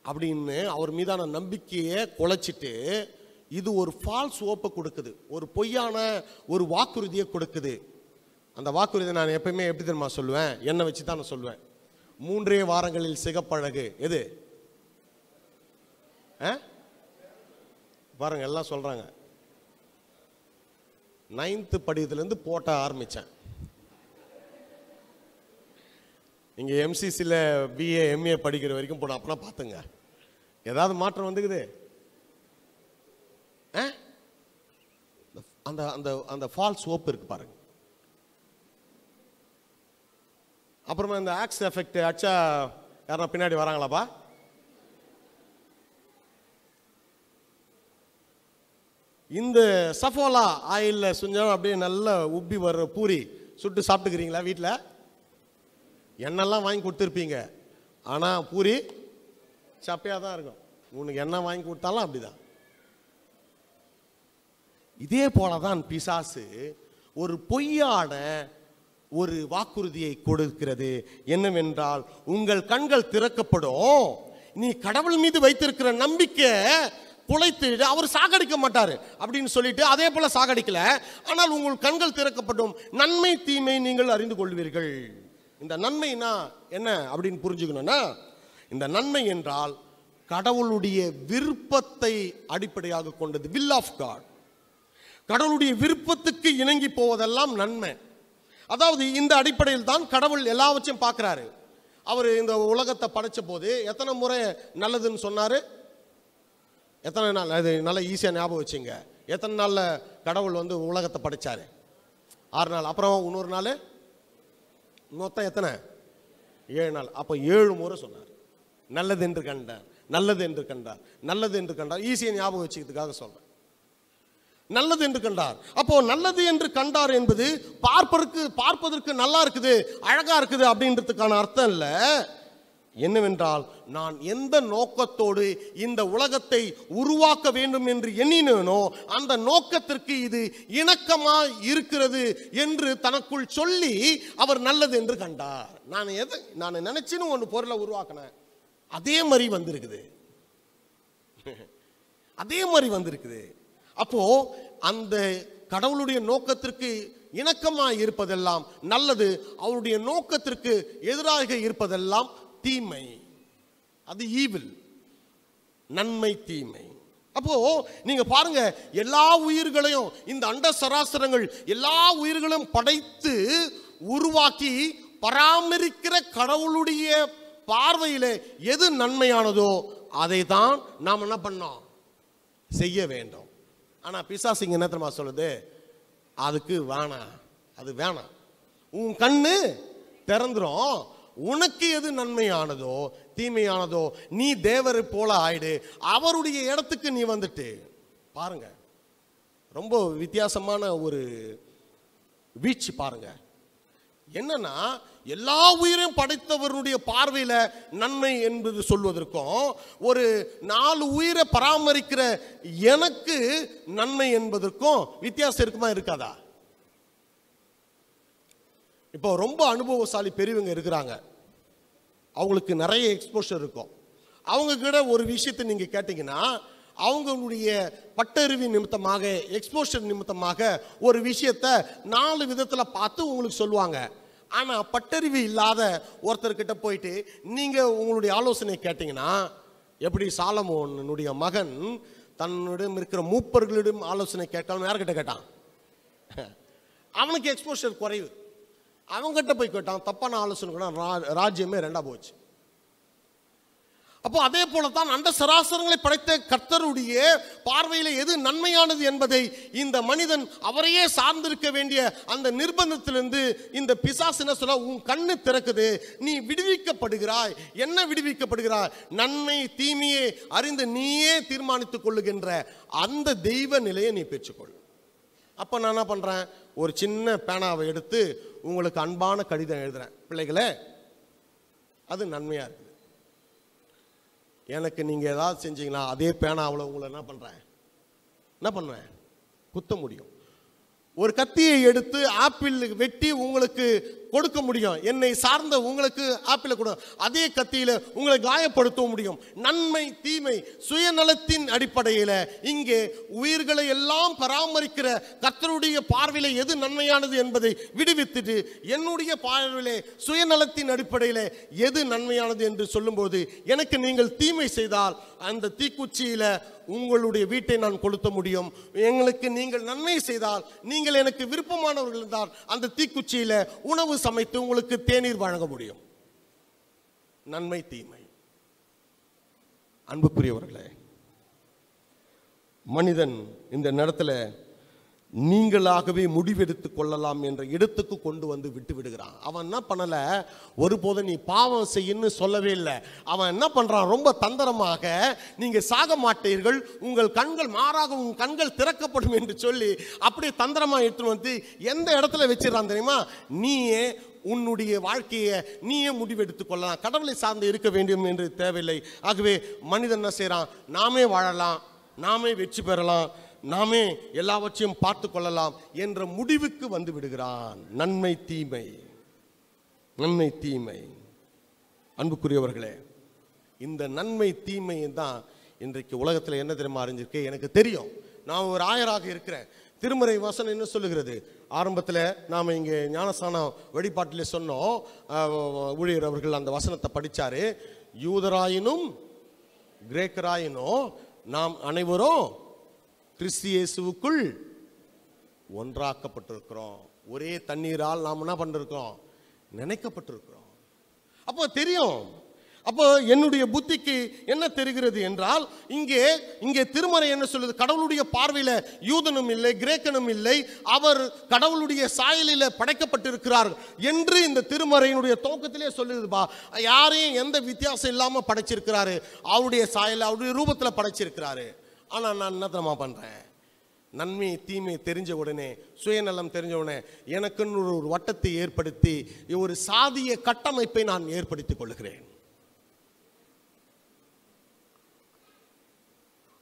அப்படின்னு அவர் மீதான நம்பிக்கையை குலைச்சிட்டு இது ஒரு ஃபால்ஸ் ஓப்பை கொடுக்குது. ஒரு பொய்யான ஒரு வாக்குறுதியை கொடுக்குது. அந்த வாக்குறுதியை நான் எப்பயுமே எப்படி தெரியுமா சொல்லுவேன்? என்னை வச்சு தான் நான் சொல்லுவேன். மூன்றே வாரங்களில் சிகப்பழகு. எது? ஆ? பாருங்க எல்லாம் சொல்றாங்க. நைன்த்து படித்துலேருந்து போட்ட ஆரம்பித்தேன் இங்கே எம்சிசியில் பிஏ எம்ஏ படிக்கிற வரைக்கும் போனோம் அப்பனா பார்த்துங்க ஏதாவது மாற்றம் வந்துக்குது? ஆ? அந்த அந்த அந்த ஃபால்ஸ் ஓப் இருக்கு பாருங்க. அப்புறமா இந்த ஆக்ஸ் எஃபெக்ட் அச்சா யாரா பின்னாடி வராங்களாப்பா? இந்த சஃபோலா ஆயிலில் செஞ்சோம் அப்படியே நல்லா உப்பி வர்ற பூரி. சுட்டு சாப்பிட்டுக்கிறீங்களா வீட்டில் எண்ணெய்லாம் வாங்கி கொடுத்துருப்பீங்க. ஆனால் பூரி சப்பையாக தான் இருக்கும். உனக்கு எண்ணெய் வாங்கி கொடுத்தாலும் அப்படிதான். இதே போல தான் பிசாசு ஒரு பொய்யான ஒரு வாக்குறுதியை கொடுக்கிறது. என்னவென்றால் உங்கள் கண்கள் திறக்கப்படும். நீ கடவுள் மீது வைத்திருக்கிற நம்பிக்கை குலைத்து அவர் சாகடிக்க மாட்டார் அப்படின்னு சொல்லிட்டு அதே போல சாகடிக்கல. ஆனால் உங்கள் கண்கள் திறக்கப்படும். நன்மை தீமை நீங்கள் அறிந்து கொள்வீர்கள். இந்த நன்மைனா என்ன அப்படின்னு புரிஞ்சுக்கணும்னா இந்த நன்மை என்றால் கடவுளுடைய விருப்பத்தை அடிப்படையாக கொண்டது. வில் ஆஃப் காட் கடவுளுடைய விருப்பத்துக்கு இணங்கி போவதெல்லாம் நன்மை. அதாவது இந்த அடிப்படையில் தான் கடவுள் எல்லாவற்றையும் பார்க்குறாரு. அவர் இந்த உலகத்தை படைச்ச போது எத்தனை முறை நல்லதுன்னு சொன்னார்? எத்தனை நாள் அது நல்லா ஈஸியாக ஞாபகம் வச்சுங்க. எத்தனை நாளில் கடவுள் வந்து உலகத்தை படைத்தார் ஆறு நாள் அப்புறம் இன்னொரு நாள்? மொத்தம் எத்தனை? ஏழு நாள். அப்போ ஏழு முறை சொன்னார். நல்லது என்று கண்டார் நல்லது என்று கண்டார் நல்லது என்று கண்டார். ஈஸியாக ஞாபகம் வச்சுக்கிறதுக்காக சொல்கிறேன் நல்லது என்று கண்டார். அப்போ நல்லது என்று கண்டார் என்பது பார்ப்பதற்கு பார்ப்பதற்கு நல்லா இருக்குது அழகா இருக்குது அப்படின்றதுக்கான அர்த்தம் இல்லை. என்னவென்றால் நான் எந்த நோக்கத்தோடு இந்த உலகத்தை உருவாக்க வேண்டும் என்று எண்ணினேனோ அந்த நோக்கத்திற்கு இது இணக்கமா இருக்கிறது என்று தனக்குள் சொல்லி அவர் நல்லது என்று கண்டார். நான் எது நான் நினைச்சுன்னு ஒன்று பொருளை உருவாக்கினேன். அதே மாதிரி வந்திருக்குது. அதே மாதிரி வந்திருக்குது. அப்போ அந்த கடவுளுடைய நோக்கத்திற்கு இணக்கமாக இருப்பதெல்லாம் நல்லது அவருடைய நோக்கத்திற்கு எதிராக இருப்பதெல்லாம் தீமை. அது ஈவில் நன்மை தீமை. அப்போ நீங்க பாருங்க எல்லா உயிர்களையும் இந்த அண்ட சராசரங்கள் எல்லா உயிர்களையும் படைத்து உருவாக்கி பராமரிக்கிற கடவுளுடைய பார்வையில எது நன்மையானதோ அதை தான் நாம் என்ன பண்ணோம்? செய்ய வேண்டும். ஆனால் பிசாசிங்க என்ன தெரியுமா சொல்லுது? அதுக்கு வேணாம். அது வேணாம். உன் கண்ணு திறந்துரும். உனக்கு எது நன்மையானதோ தீமையானதோ நீ தேவரை போல ஆயிடு. அவருடைய இடத்துக்கு நீ வந்துட்டு. பாருங்க. ரொம்ப வித்தியாசமான ஒரு வீச்சு பாருங்க. என்னன்னா எல்லா உயிரையும் படைத்தவருடைய பார்வையில் நன்மை என்பது சொல்வதற்கும் ஒரு நாலு உயிரை பராமரிக்கிற எனக்கு நன்மை என்பதற்கும் வித்தியாசம் இருக்குமா இருக்காதா? இப்போ ரொம்ப அனுபவசாலி பெரியவங்க இருக்கிறாங்க. அவங்களுக்கு நிறைய எக்ஸ்போஷர் இருக்கும். அவங்க கிட்ட ஒரு விஷயத்தை நீங்கள் கேட்டிங்கன்னா அவங்களுடைய பட்டறிவு நிமித்தமாக எக்ஸ்போஷர் நிமித்தமாக ஒரு விஷயத்தை நாலு விதத்தில் பார்த்து உங்களுக்கு சொல்லுவாங்க. ஆனால் பட்டறிவு இல்லாத ஒருத்தர்கிட்ட போயிட்டு நீங்கள் உங்களுடைய ஆலோசனை கேட்டிங்கன்னா எப்படி சாலமோனுடைய மகன் தன்னிடம் இருக்கிற மூப்பர்களிடம் ஆலோசனை கேட்டாலும் யார்கிட்ட கேட்டான்? அவனுக்கு எக்ஸ்போஷர் குறைவு. அவங்ககிட்ட போய் கேட்டான் தப்பான ஆலோசனை கூட ரா- ராஜ்யமே ரெண்டா போச்சு. அப்போ அதே போலத்தான் அந்த சராசரங்களை படைத்த கர்த்தருடைய பார்வையில் எது நன்மையானது என்பதை இந்த மனிதன் அவரையே சார்ந்திருக்க வேண்டிய அந்த நிர்பந்தத்திலிருந்து இந்த பிசாசு என்ன சொல்ல உன் கண்ணு திறக்குது நீ விடுவிக்கப்படுகிறாய். என்ன விடுவிக்கப்படுகிறாய்? நன்மை தீமையை அறிந்து நீயே தீர்மானித்துக் கொள்ளுகின்ற அந்த தெய்வ நிலையை நீ பெற்றுக்கொள். அப்போ நான் என்ன பண்ணுறேன் ஒரு சின்ன பேனாவை எடுத்து உங்களுக்கு அன்பான கடிதம் எழுதுறேன். பிள்ளைகளே அது நன்மையாக இருக்குது. எனக்கு நீங்கள் ஏதாவது செஞ்சீங்கன்னா அதே பேனாவில் உங்களை என்ன பண்ணுறேன் என்ன பண்ணுவேன்? குத்த முடியும். ஒரு கத்தியை எடுத்து ஆப்பிள் வெட்டி உங்களுக்கு கொடுக்க முடியும். என்னை சார்ந்த உங்களுக்கு ஆப்பிளை கொடு. அதே கத்தியில உங்களை காயப்படுத்த முடியும். நன்மை தீமை சுயநலத்தின் அடிப்படையில் இங்கே உயிர்களை எல்லாம் பராமரிக்கிற கத்தருடைய பார்வையில் எது நன்மையானது என்பதை விடுவித்துட்டு என்னுடைய பார்வையிலே சுயநலத்தின் அடிப்படையில் எது நன்மையானது என்று சொல்லும்போது எனக்கு நீங்கள் தீமை செய்தால் அந்த தீக்குச்சியில உங்களுடைய வீட்டை நான் கொளுத்த முடியும். எங்களுக்கு நீங்கள் நன்மை செய்தால் நீங்கள் எனக்கு விருப்பமானவர்கள் இருந்தால் அந்த தீக்குச்சியில உணவு சமைத்து உங்களுக்கு தேநீர் வழங்க முடியும். நன்மை தீமை. அன்புக்குரியவர்களே மனிதன் இந்த நேரத்தில் நீங்களாகவே முடிவெடுத்து கொள்ளலாம் என்ற இடத்துக்கு கொண்டு வந்து விட்டு விடுகிறான். அவன் என்ன பண்ணலை? ஒருபோதும் நீ பாவம் செய்யுன்னு சொல்லவே இல்லை. அவன் என்ன பண்ணுறான் ரொம்ப தந்திரமாக நீங்கள் சாக மாட்டீர்கள் உங்கள் கண்கள் மாறாக உங்கள் கண்கள் திறக்கப்படும் என்று சொல்லி அப்படியே தந்திரமாக எடுத்துகிட்டு வந்து எந்த இடத்துல வச்சிடறான் தெரியுமா? நீயே உன்னுடைய வாழ்க்கையை நீயே முடிவெடுத்து கொள்ளலாம். கடவுளை சார்ந்து இருக்க வேண்டும் என்று தேவையில்லை. ஆகவே மனிதன் என்ன செய்கிறான் நாமே வாழலாம் நாமே வெற்றி பெறலாம். நாமே எல்லாவற்றையும் பார்த்து கொள்ளலாம் என்ற முடிவுக்கு வந்து விடுகிறான். நன்மை தீமை. நன்மை தீமை. அன்புக்குரியவர்களே இந்த நன்மை தீமை தான் இன்றைக்கு உலகத்தில் என்ன தெரியுமா அறிஞ்சிருக்கு? எனக்கு தெரியும். நான் ஒரு ஆயராக இருக்கிறேன். திருமறை வசனம் என்ன சொல்லுகிறது? ஆரம்பத்தில் நாம் இங்கே ஞானசானம் வழிபாட்டிலே சொன்னோம். ஊழியர் அவர்கள் அந்த வசனத்தை படிச்சாரு. யூதராயினும் கிரேக்கராயினும் நாம் அனைவரும் கிறிஸ்து இயேசுவுக்குள் ஒன்றாக்கப்பட்டிருக்கிறோம். ஒரே தண்ணீரால் நாம் என்ன பண்ணிருக்கிறோம்? நினைக்கப்பட்டிருக்கிறோம். அப்போ தெரியும். அப்போ என்னுடைய புத்திக்கு என்ன தெரிகிறது என்றால் இங்கே இங்கே திருமறை என்ன சொல்லுது? கடவுளுடைய பார்வையில் யூதனும் இல்லை கிரேக்கனும் இல்லை அவர் கடவுளுடைய சாயலில் படைக்கப்பட்டிருக்கிறார் என்று இந்த திருமறையினுடைய துவக்கத்திலே சொல்லுதுப்பா யாரையும் எந்த வித்தியாசம் இல்லாமல் படைச்சிருக்கிறாரு? அவருடைய சாயல் அவருடைய ரூபத்தில் படைச்சிருக்கிறாரு. ஆனா நான் என்ன பண்ணுறேன் பண்றேன்? நன்மை தீமை தெரிஞ்ச உடனே சுயநலம் தெரிஞ்ச உடனே எனக்குன்னு ஒரு வட்டத்தை ஏற்படுத்தி ஒரு சாதிய கட்டமைப்பை நான் ஏற்படுத்திக் கொள்கிறேன்.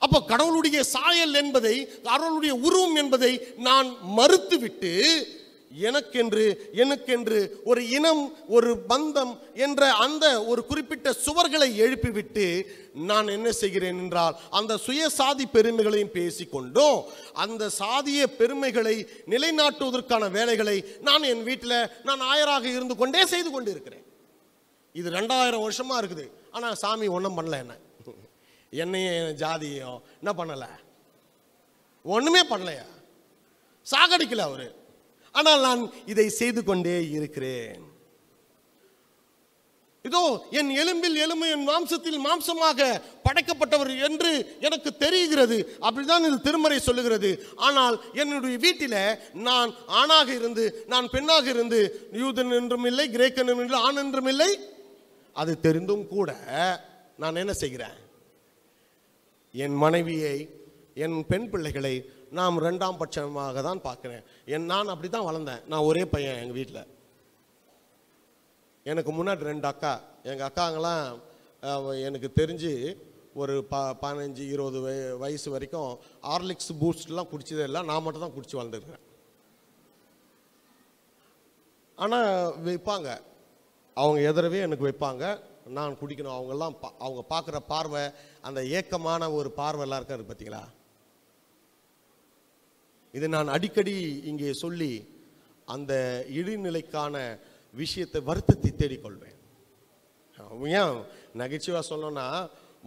அப்போ கடவுளுடைய சாயல் என்பதை கடவுளுடைய உருவம் என்பதை நான் மறுத்துவிட்டு எனக்கென்று எனக்கென்று ஒரு இனம் ஒரு பந்தம் என்ற அந்த ஒரு குறிப்பிட்ட சுவர்களை எழுப்பிவிட்டு நான் என்ன செய்கிறேன் என்றால் அந்த சுயசாதி பெருமைகளையும் பேசிக்கொண்டும் அந்த சாதிய பெருமைகளை நிலைநாட்டுவதற்கான வேலைகளை நான் என் வீட்டில் நான் ஆயராக இருந்து கொண்டே செய்து கொண்டு இருக்கிறேன் இது ரெண்டாயிரம் வருஷமா இருக்குது. ஆனா சாமி ஒன்றும் பண்ணல என்ன? என்னையும் என் ஜாதியையும் என்ன பண்ணலை? ஒண்ணுமே பண்ணலையா? சாகடிக்கல அவரு. ஆனால் நான் இதை செய்து கொண்டே இருக்கிறேன். இதோ என் எலும்பில் எலும்பு என் மாம்சத்தில் மாம்சமாக படைக்கப்பட்டவர் என்று எனக்கு தெரிகிறது. அப்படிதான் இது திருமறை சொல்லுகிறது. ஆனால் என்னுடைய வீட்டில் நான் ஆணாக இருந்து நான் பெண்ணாக இருந்து யூதன் என்றும் இல்லை கிரேக்கன் என்றும் இல்லை ஆண் என்றும் இல்லை அது தெரிந்தும் கூட நான் என்ன செய்கிறேன்? என் மனைவியை என் பெண் பிள்ளைகளை நாம் ரெண்டாம் பட்சமாக தான் பார்க்குறேன். என் நான் அப்படி தான் வளர்ந்தேன். நான் ஒரே பையன் எங்கள் வீட்டில் எனக்கு முன்னாடி ரெண்டு அக்கா. எங்கள் அக்காங்கெல்லாம் எனக்கு தெரிஞ்சு ஒரு ப பதினஞ்சு இருபது வய வயசு வரைக்கும் ஹார்லிக்ஸ் பூஸ்ட்லாம் குடிச்சதே இல்லை. நான் மட்டும் தான் குடிச்சு வளர்ந்துருக்கேன் ஆனால் வைப்பாங்க. அவங்க எதிரவே எனக்கு வைப்பாங்க. நான் குடிக்கணும். அவங்கெல்லாம் பா- அவங்க பார்க்குற பார்வை அந்த ஏக்கமான ஒரு பார்வையெல்லாம் இருக்காரு பார்த்தீங்களா இதை நான் அடிக்கடி இங்கே சொல்லி அந்த இழிநிலைக்கான விஷயத்தை வருத்தத்தை தேடிக்கொள்வேன். ஏன் நகைச்சுவாக சொல்லணும்னா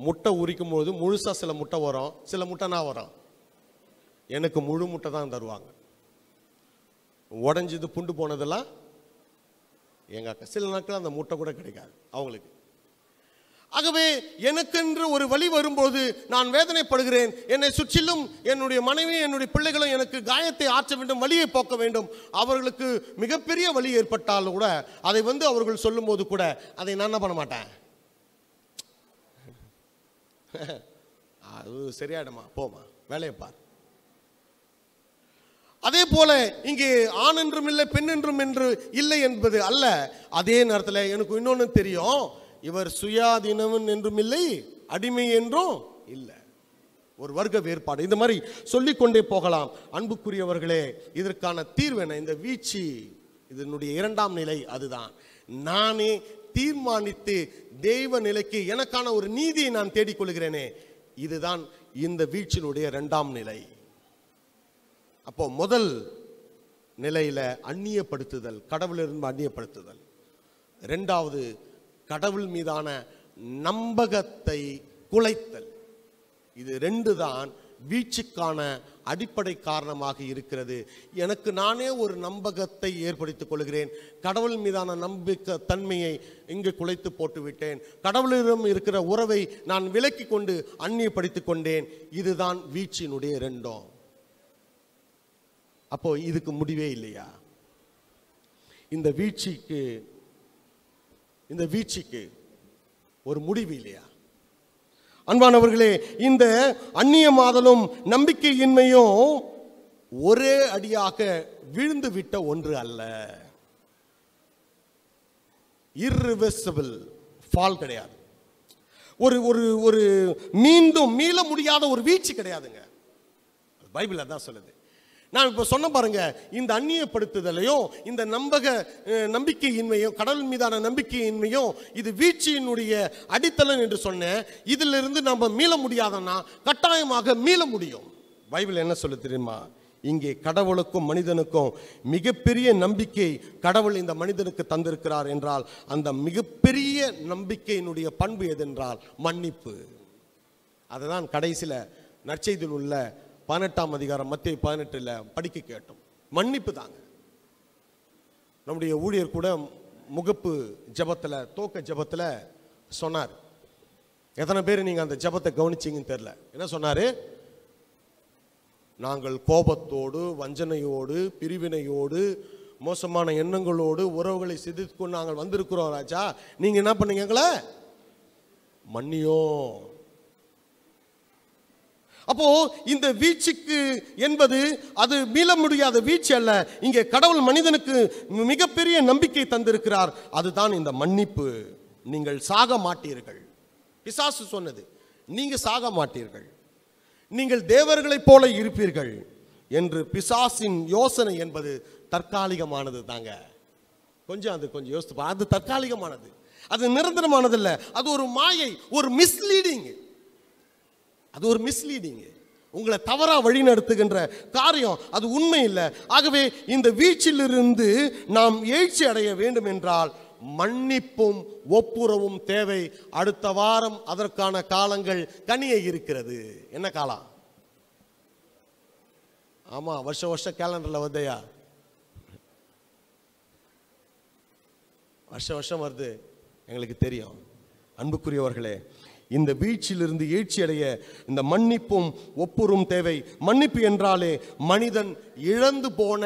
முட்டை உரிக்கும் போது முழுசாக சில முட்டை வரும் சில முட்டை நான் வரும். எனக்கு முழு முட்டை தான் தருவாங்க. உடஞ்சது புண்டு போனதெல்லாம் எங்கள் அக்கா. சில நாட்கள் அந்த முட்டை கூட கிடைக்காது அவங்களுக்கு. ஆகவே எனக்கென்று ஒரு வழி வரும்போது நான் வேதனைப்படுகிறேன். என்னை சுற்றிலும் என்னுடைய மனைவி என்னுடைய பிள்ளைகளும் எனக்கு காயத்தை ஆற்ற வேண்டும் வழியை போக்க வேண்டும். அவர்களுக்கு மிகப்பெரிய வழி ஏற்பட்டாலும் கூட அதை வந்து அவர்கள் சொல்லும்போது கூட அதை நான் என்ன பண்ண மாட்டேன்? அது சரியாயிடுமா? போமா வேலையை பார். அதே போல இங்கே ஆண் என்றும் இல்லை பெண் என்றும் என்று இல்லை என்பது அல்ல. அதே நேரத்தில் எனக்கு இன்னொன்று தெரியும். இவர் சுயாதீனவன் என்றும் இல்லை அடிமை என்றும் இல்லை. ஒரு வர்க்க வேறுபாடு. இந்த மாதிரி சொல்லிக்கொண்டே போகலாம். அன்புக்குரியவர்களே இதற்கான தீர்வு என்ன? இந்த வீழ்ச்சி. இதனுடைய இரண்டாம் நிலை அதுதான். நானே தீர்மானித்து தெய்வ நிலைக்கு எனக்கான ஒரு நீதியை நான் தேடிக்கொள்கிறேனே. இதுதான் இந்த வீழ்ச்சியினுடைய இரண்டாம் நிலை. அப்போ முதல் நிலையில அந்நியப்படுத்துதல் கடவுளிலிருந்து அந்நியப்படுத்துதல். ரெண்டாவது கடவுள் மீதான நம்பகத்தை குலைத்தல். இது ரெண்டு தான் வீழ்ச்சிக்கான அடிப்படை காரணமாக இருக்கிறது. எனக்கு நானே ஒரு நம்பகத்தை ஏற்படுத்திக் கொள்கிறேன். கடவுள் மீதான நம்பிக்கை தன்மையை இங்கு குலைத்து போட்டுவிட்டேன். கடவுளிடம் இருக்கிற உறவை நான் விலக்கி கொண்டு அந்நியப்படுத்திக் கொண்டேன். இதுதான் வீழ்ச்சியினுடைய ரெண்டும். அப்போ இதுக்கு முடிவே இல்லையா? இந்த வீழ்ச்சிக்கு இந்த வீழ்ச்சிக்கு ஒரு முடிவு இல்லையா? அன்பானவர்களே இந்த அந்நியமாதலும் நம்பிக்கையின்மையும் ஒரே அடியாக விழுந்து விட்ட ஒன்று அல்ல. Irreversible ஃபால் கிடையாது. ஒரு ஒரு ஒரு மீண்டும் மீள முடியாத ஒரு வீழ்ச்சி கிடையாதுங்க. பைபிள் அதான் சொல்லுது. நான் இப்போ சொன்ன பாருங்க இந்த அந்நியப்படுத்துதலையும் இந்த நம்பக நம்பிக்கையின்மையும் கடவுள் மீதான நம்பிக்கையின்மையும் இது வீழ்ச்சியினுடைய அடித்தளம் என்று சொன்னேன். இதிலிருந்து நம்ம மீள முடியாதன்னா கட்டாயமாக மீள முடியும். பைபிள் என்ன சொல்லு தெரியுமா? இங்கே கடவுளுக்கும் மனிதனுக்கும் மிகப்பெரிய நம்பிக்கை கடவுள் இந்த மனிதனுக்கு தந்திருக்கிறார் என்றால் அந்த மிகப்பெரிய நம்பிக்கையினுடைய பண்பு எதென்றால் மன்னிப்பு. அதுதான் கடைசியில் நற்செய்தியில் உள்ள பதினெட்டாம் அதிகாரம் மத்திய பதினெட்டில் படிக்க கேட்டோம். மன்னிப்பு தாங்க. நம்முடைய ஊழியர் கூட முகப்பு ஜெபத்தில் தோக்க ஜெபத்தில் சொன்னார். எத்தனை பேர் நீங்கள் அந்த ஜெபத்தை கவனிச்சீங்கன்னு தெரில என்ன சொன்னார்? நாங்கள் கோபத்தோடு வஞ்சனையோடு பிரிவினையோடு மோசமான எண்ணங்களோடு உறவுகளை சிதைத்து நாங்கள் வந்திருக்கிறோம் ராஜா. நீங்கள் என்ன பண்ணுங்க எங்களை? மன்னியோம். அப்போ இந்த வீழ்ச்சிக்கு என்பது அது மீள முடியாத வீழ்ச்சி அல்ல. இங்கே கடவுள் மனிதனுக்கு மிகப்பெரிய நம்பிக்கை தந்திருக்கிறார். அதுதான் இந்த மன்னிப்பு. நீங்கள் சாக மாட்டீர்கள். பிசாசு சொன்னது நீங்க சாக மாட்டீர்கள். நீங்கள் தேவர்களைப் போல இருப்பீர்கள். என்று பிசாசின் யோசனை என்பது தற்காலிகமானது தாங்க. கொஞ்சம் அது கொஞ்சம் யோசித்து அது தற்காலிகமானது. அது நிரந்தரமானதில்லை. அது ஒரு மாயை ஒரு மிஸ்லீடிங் அது ஒரு மிஸ்லீடிங்கு உங்களை தவறாக வழி நடத்துகின்ற காரியம் அது உண்மை இல்லை. ஆகவே இந்த வீச்சிலிருந்து நாம் எழுச்சி அடைய வேண்டும் என்றால் மன்னிப்பும் ஒப்புரவும் தேவை. அடுத்த வாரம் அதற்கான காலங்கள் கனிய இருக்கிறது. என்ன காலம்? ஆமா வருஷ வருஷம் கேலண்டர்ல வருதையா? வருஷம் வருஷம் வருது. எங்களுக்கு தெரியும். அன்புக்குரியவர்களே இந்த வீழ்ச்சியிலிருந்து எழுச்சி அடைய இந்த மன்னிப்பும் ஒப்புரும் தேவை. மன்னிப்பு என்றாலே மனிதன் இழந்து போன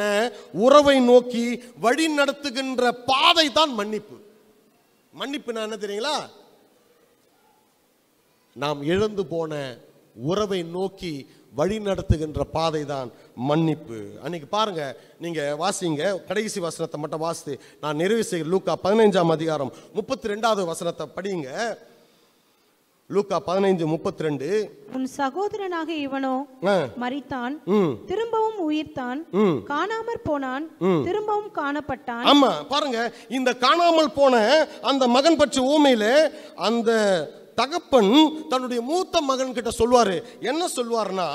உறவை நோக்கி வழி நடத்துகின்ற பாதை தான் மன்னிப்பு. மன்னிப்பு நான் என்ன தெரியுங்களா? நாம் இழந்து போன உறவை நோக்கி வழி நடத்துகின்ற பாதை தான் மன்னிப்பு. அன்னைக்கு பாருங்க நீங்க வாசிங்க கடைசி வசனத்தை மட்டும் வாசித்து நான் நிறைவு செய்கிற லூக்கா பதினைஞ்சாம் அதிகாரம் முப்பத்தி ரெண்டாவது வசனத்தை படிங்க. லூக்கா பதினைஞ்சு முப்பத்தி ரெண்டு உன் சகோதரனாக இவனோ மரித்தான் ம். திரும்பவும் உயிர்த்தான். காணாமற் போனான் திரும்பவும் காணப்பட்டான். ஆமா பாருங்க இந்த காணாமல் போன அந்த மகன் பற்றி ஊமையில அந்த தகப்பன் தன்னுடைய மூத்த மகன் கிட்ட சொல்வாரு. என்ன சொல்வாருன்னா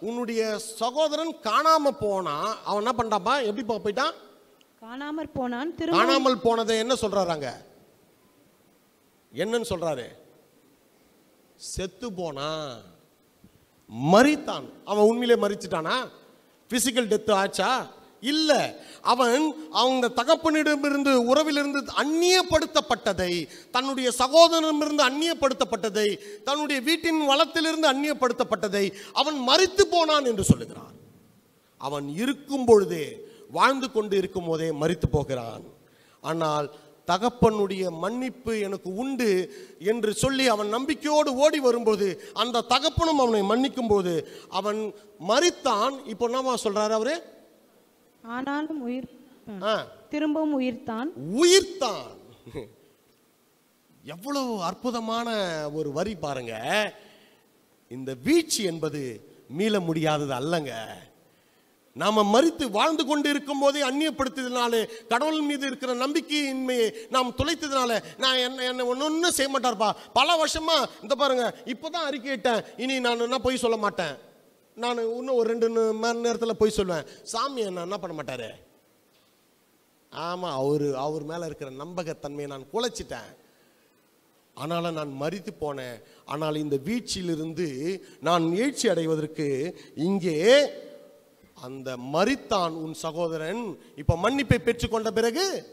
உன்னுடைய சகோதரன் காணாம போனா அவன் என்ன பண்றாப்பா? எப்படி போயிட்டான்? காணாமற் போனான் காணாமல் போனதை என்ன சொல்றாராங்க என்னன்னு சொல்றாரு? செத்து போனான் மறித்தான் அவன் உண்மையிலே மறிச்சிட்டானா பிசிக்கல் டெத் ஆச்சா? இல்லை. அவன் அவங்க தகப்பனிடமிருந்து உறவிலிருந்து அந்நியப்படுத்தப்பட்டதை தன்னுடைய சகோதரனிடமிருந்து அந்நியப்படுத்தப்பட்டதை தன்னுடைய வீட்டின் வளத்திலிருந்து அந்நியப்படுத்தப்பட்டதை அவன் மறித்து போனான் என்று சொல்லுகிறான். அவன் இருக்கும் பொழுதே வாழ்ந்து கொண்டு இருக்கும் போதே மறித்து போகிறான். ஆனால் தகப்பனுடைய மன்னிப்பு எனக்கு உண்டு என்று சொல்லி அவன் நம்பிக்கையோடு ஓடி வரும்போது அந்த தகப்பனும் அவனை மன்னிக்கும் போது அவன் மரித்தான். இப்போ என்னமா சொல்றாரு அவரு? ஆனாலும் உயிர் திரும்பவும் உயிர்த்தான். உயிர்த்தான். எவ்வளவு அற்புதமான ஒரு வரி பாருங்க. இந்த வீழ்ச்சி என்பது மீள முடியாதது அல்லங்க. நாம மறித்து வாழ்ந்து கொண்டு இருக்கும் போதே அந்நியப்படுத்தினாலே கடவுள் மீது இருக்கிற நம்பிக்கையின்மையை நாம் தொலைத்ததுனால நான் என்ன என்ன ஒன்று செய்ய மாட்டார்ப்பா. பல வருஷமா இந்த பாருங்க இப்போதான் அறிக்கையிட்டேன் இனி நான் என்ன போய் சொல்ல மாட்டேன். நான் இன்னும் ஒரு ரெண்டு மணி நேரத்தில் போய் சொல்லுவேன். சாமி என்ன என்ன பண்ண மாட்டாரு? ஆமாம் அவர் அவர் மேலே இருக்கிற நம்பகத்தன்மையை நான் குலைச்சிட்டேன். ஆனாலும் நான் மறித்து போனேன். ஆனால் இந்த வீழ்ச்சியிலிருந்து நான் எழுச்சி அடைவதற்கு இங்கே அந்த மறித்தான் உன் சகோதரன். இப்ப மன்னிப்பை பெற்றுக்கொண்ட பிறகு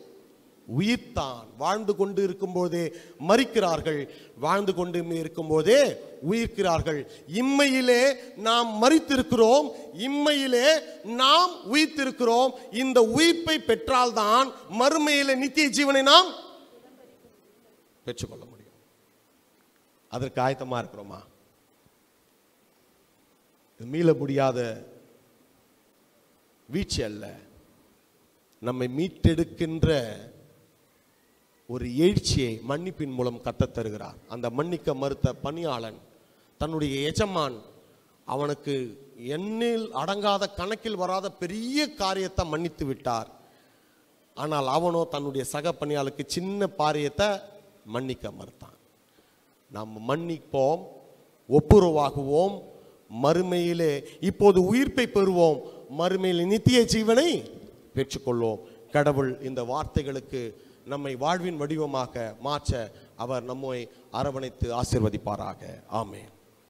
உயிர்த்தான். வாழ்ந்து கொண்டு இருக்கும்போதே மறிக்கிறார்கள் வாழ்ந்து கொண்டு இருக்கும்போதே உயிர்க்கிறார்கள். இம்மையிலே நாம் மறித்திருக்கிறோம் இம்மையிலே நாம் உயிர்த்திருக்கிறோம். இந்த உயிர்ப்பை பெற்றால்தான் மறுமையிலே நித்திய ஜீவனை நாம் பெற்றுக்கொள்ள முடியும். அதற்கு ஆயத்தமா இருக்கிறோமா? மீள முடியாத வீழ்ச்சி அல்ல நம்மை மீட்டெடுக்கின்ற ஒரு எழுச்சியை மன்னிப்பின் மூலம் கத்தத் தருகிறார். அந்த மன்னிக்க மறுத்த பணியாளன் தன்னுடைய எஜமான் அவனுக்கு எண்ணில் அடங்காத கணக்கில் வராத பெரிய காரியத்தை மன்னித்து விட்டார். ஆனால் அவனோ தன்னுடைய சக பணியாளுக்கு சின்ன பாரியத்தை மன்னிக்க மறுத்தான். நாம் மன்னிப்போம் ஒப்புரவாகுவோம் மறுமையிலே இப்போது உயிர்ப்பை பெறுவோம் மறுமையில் நித்திய ஜீவனை பெற்றுக்கொள்வோம். கடவுள் இந்த வார்த்தைகளுக்கு நம்மை வாழ்வின் வடிவமாக மாற்ற அவர் நம்மை அரவணைத்து ஆசிர்வதிப்பாராக. ஆமே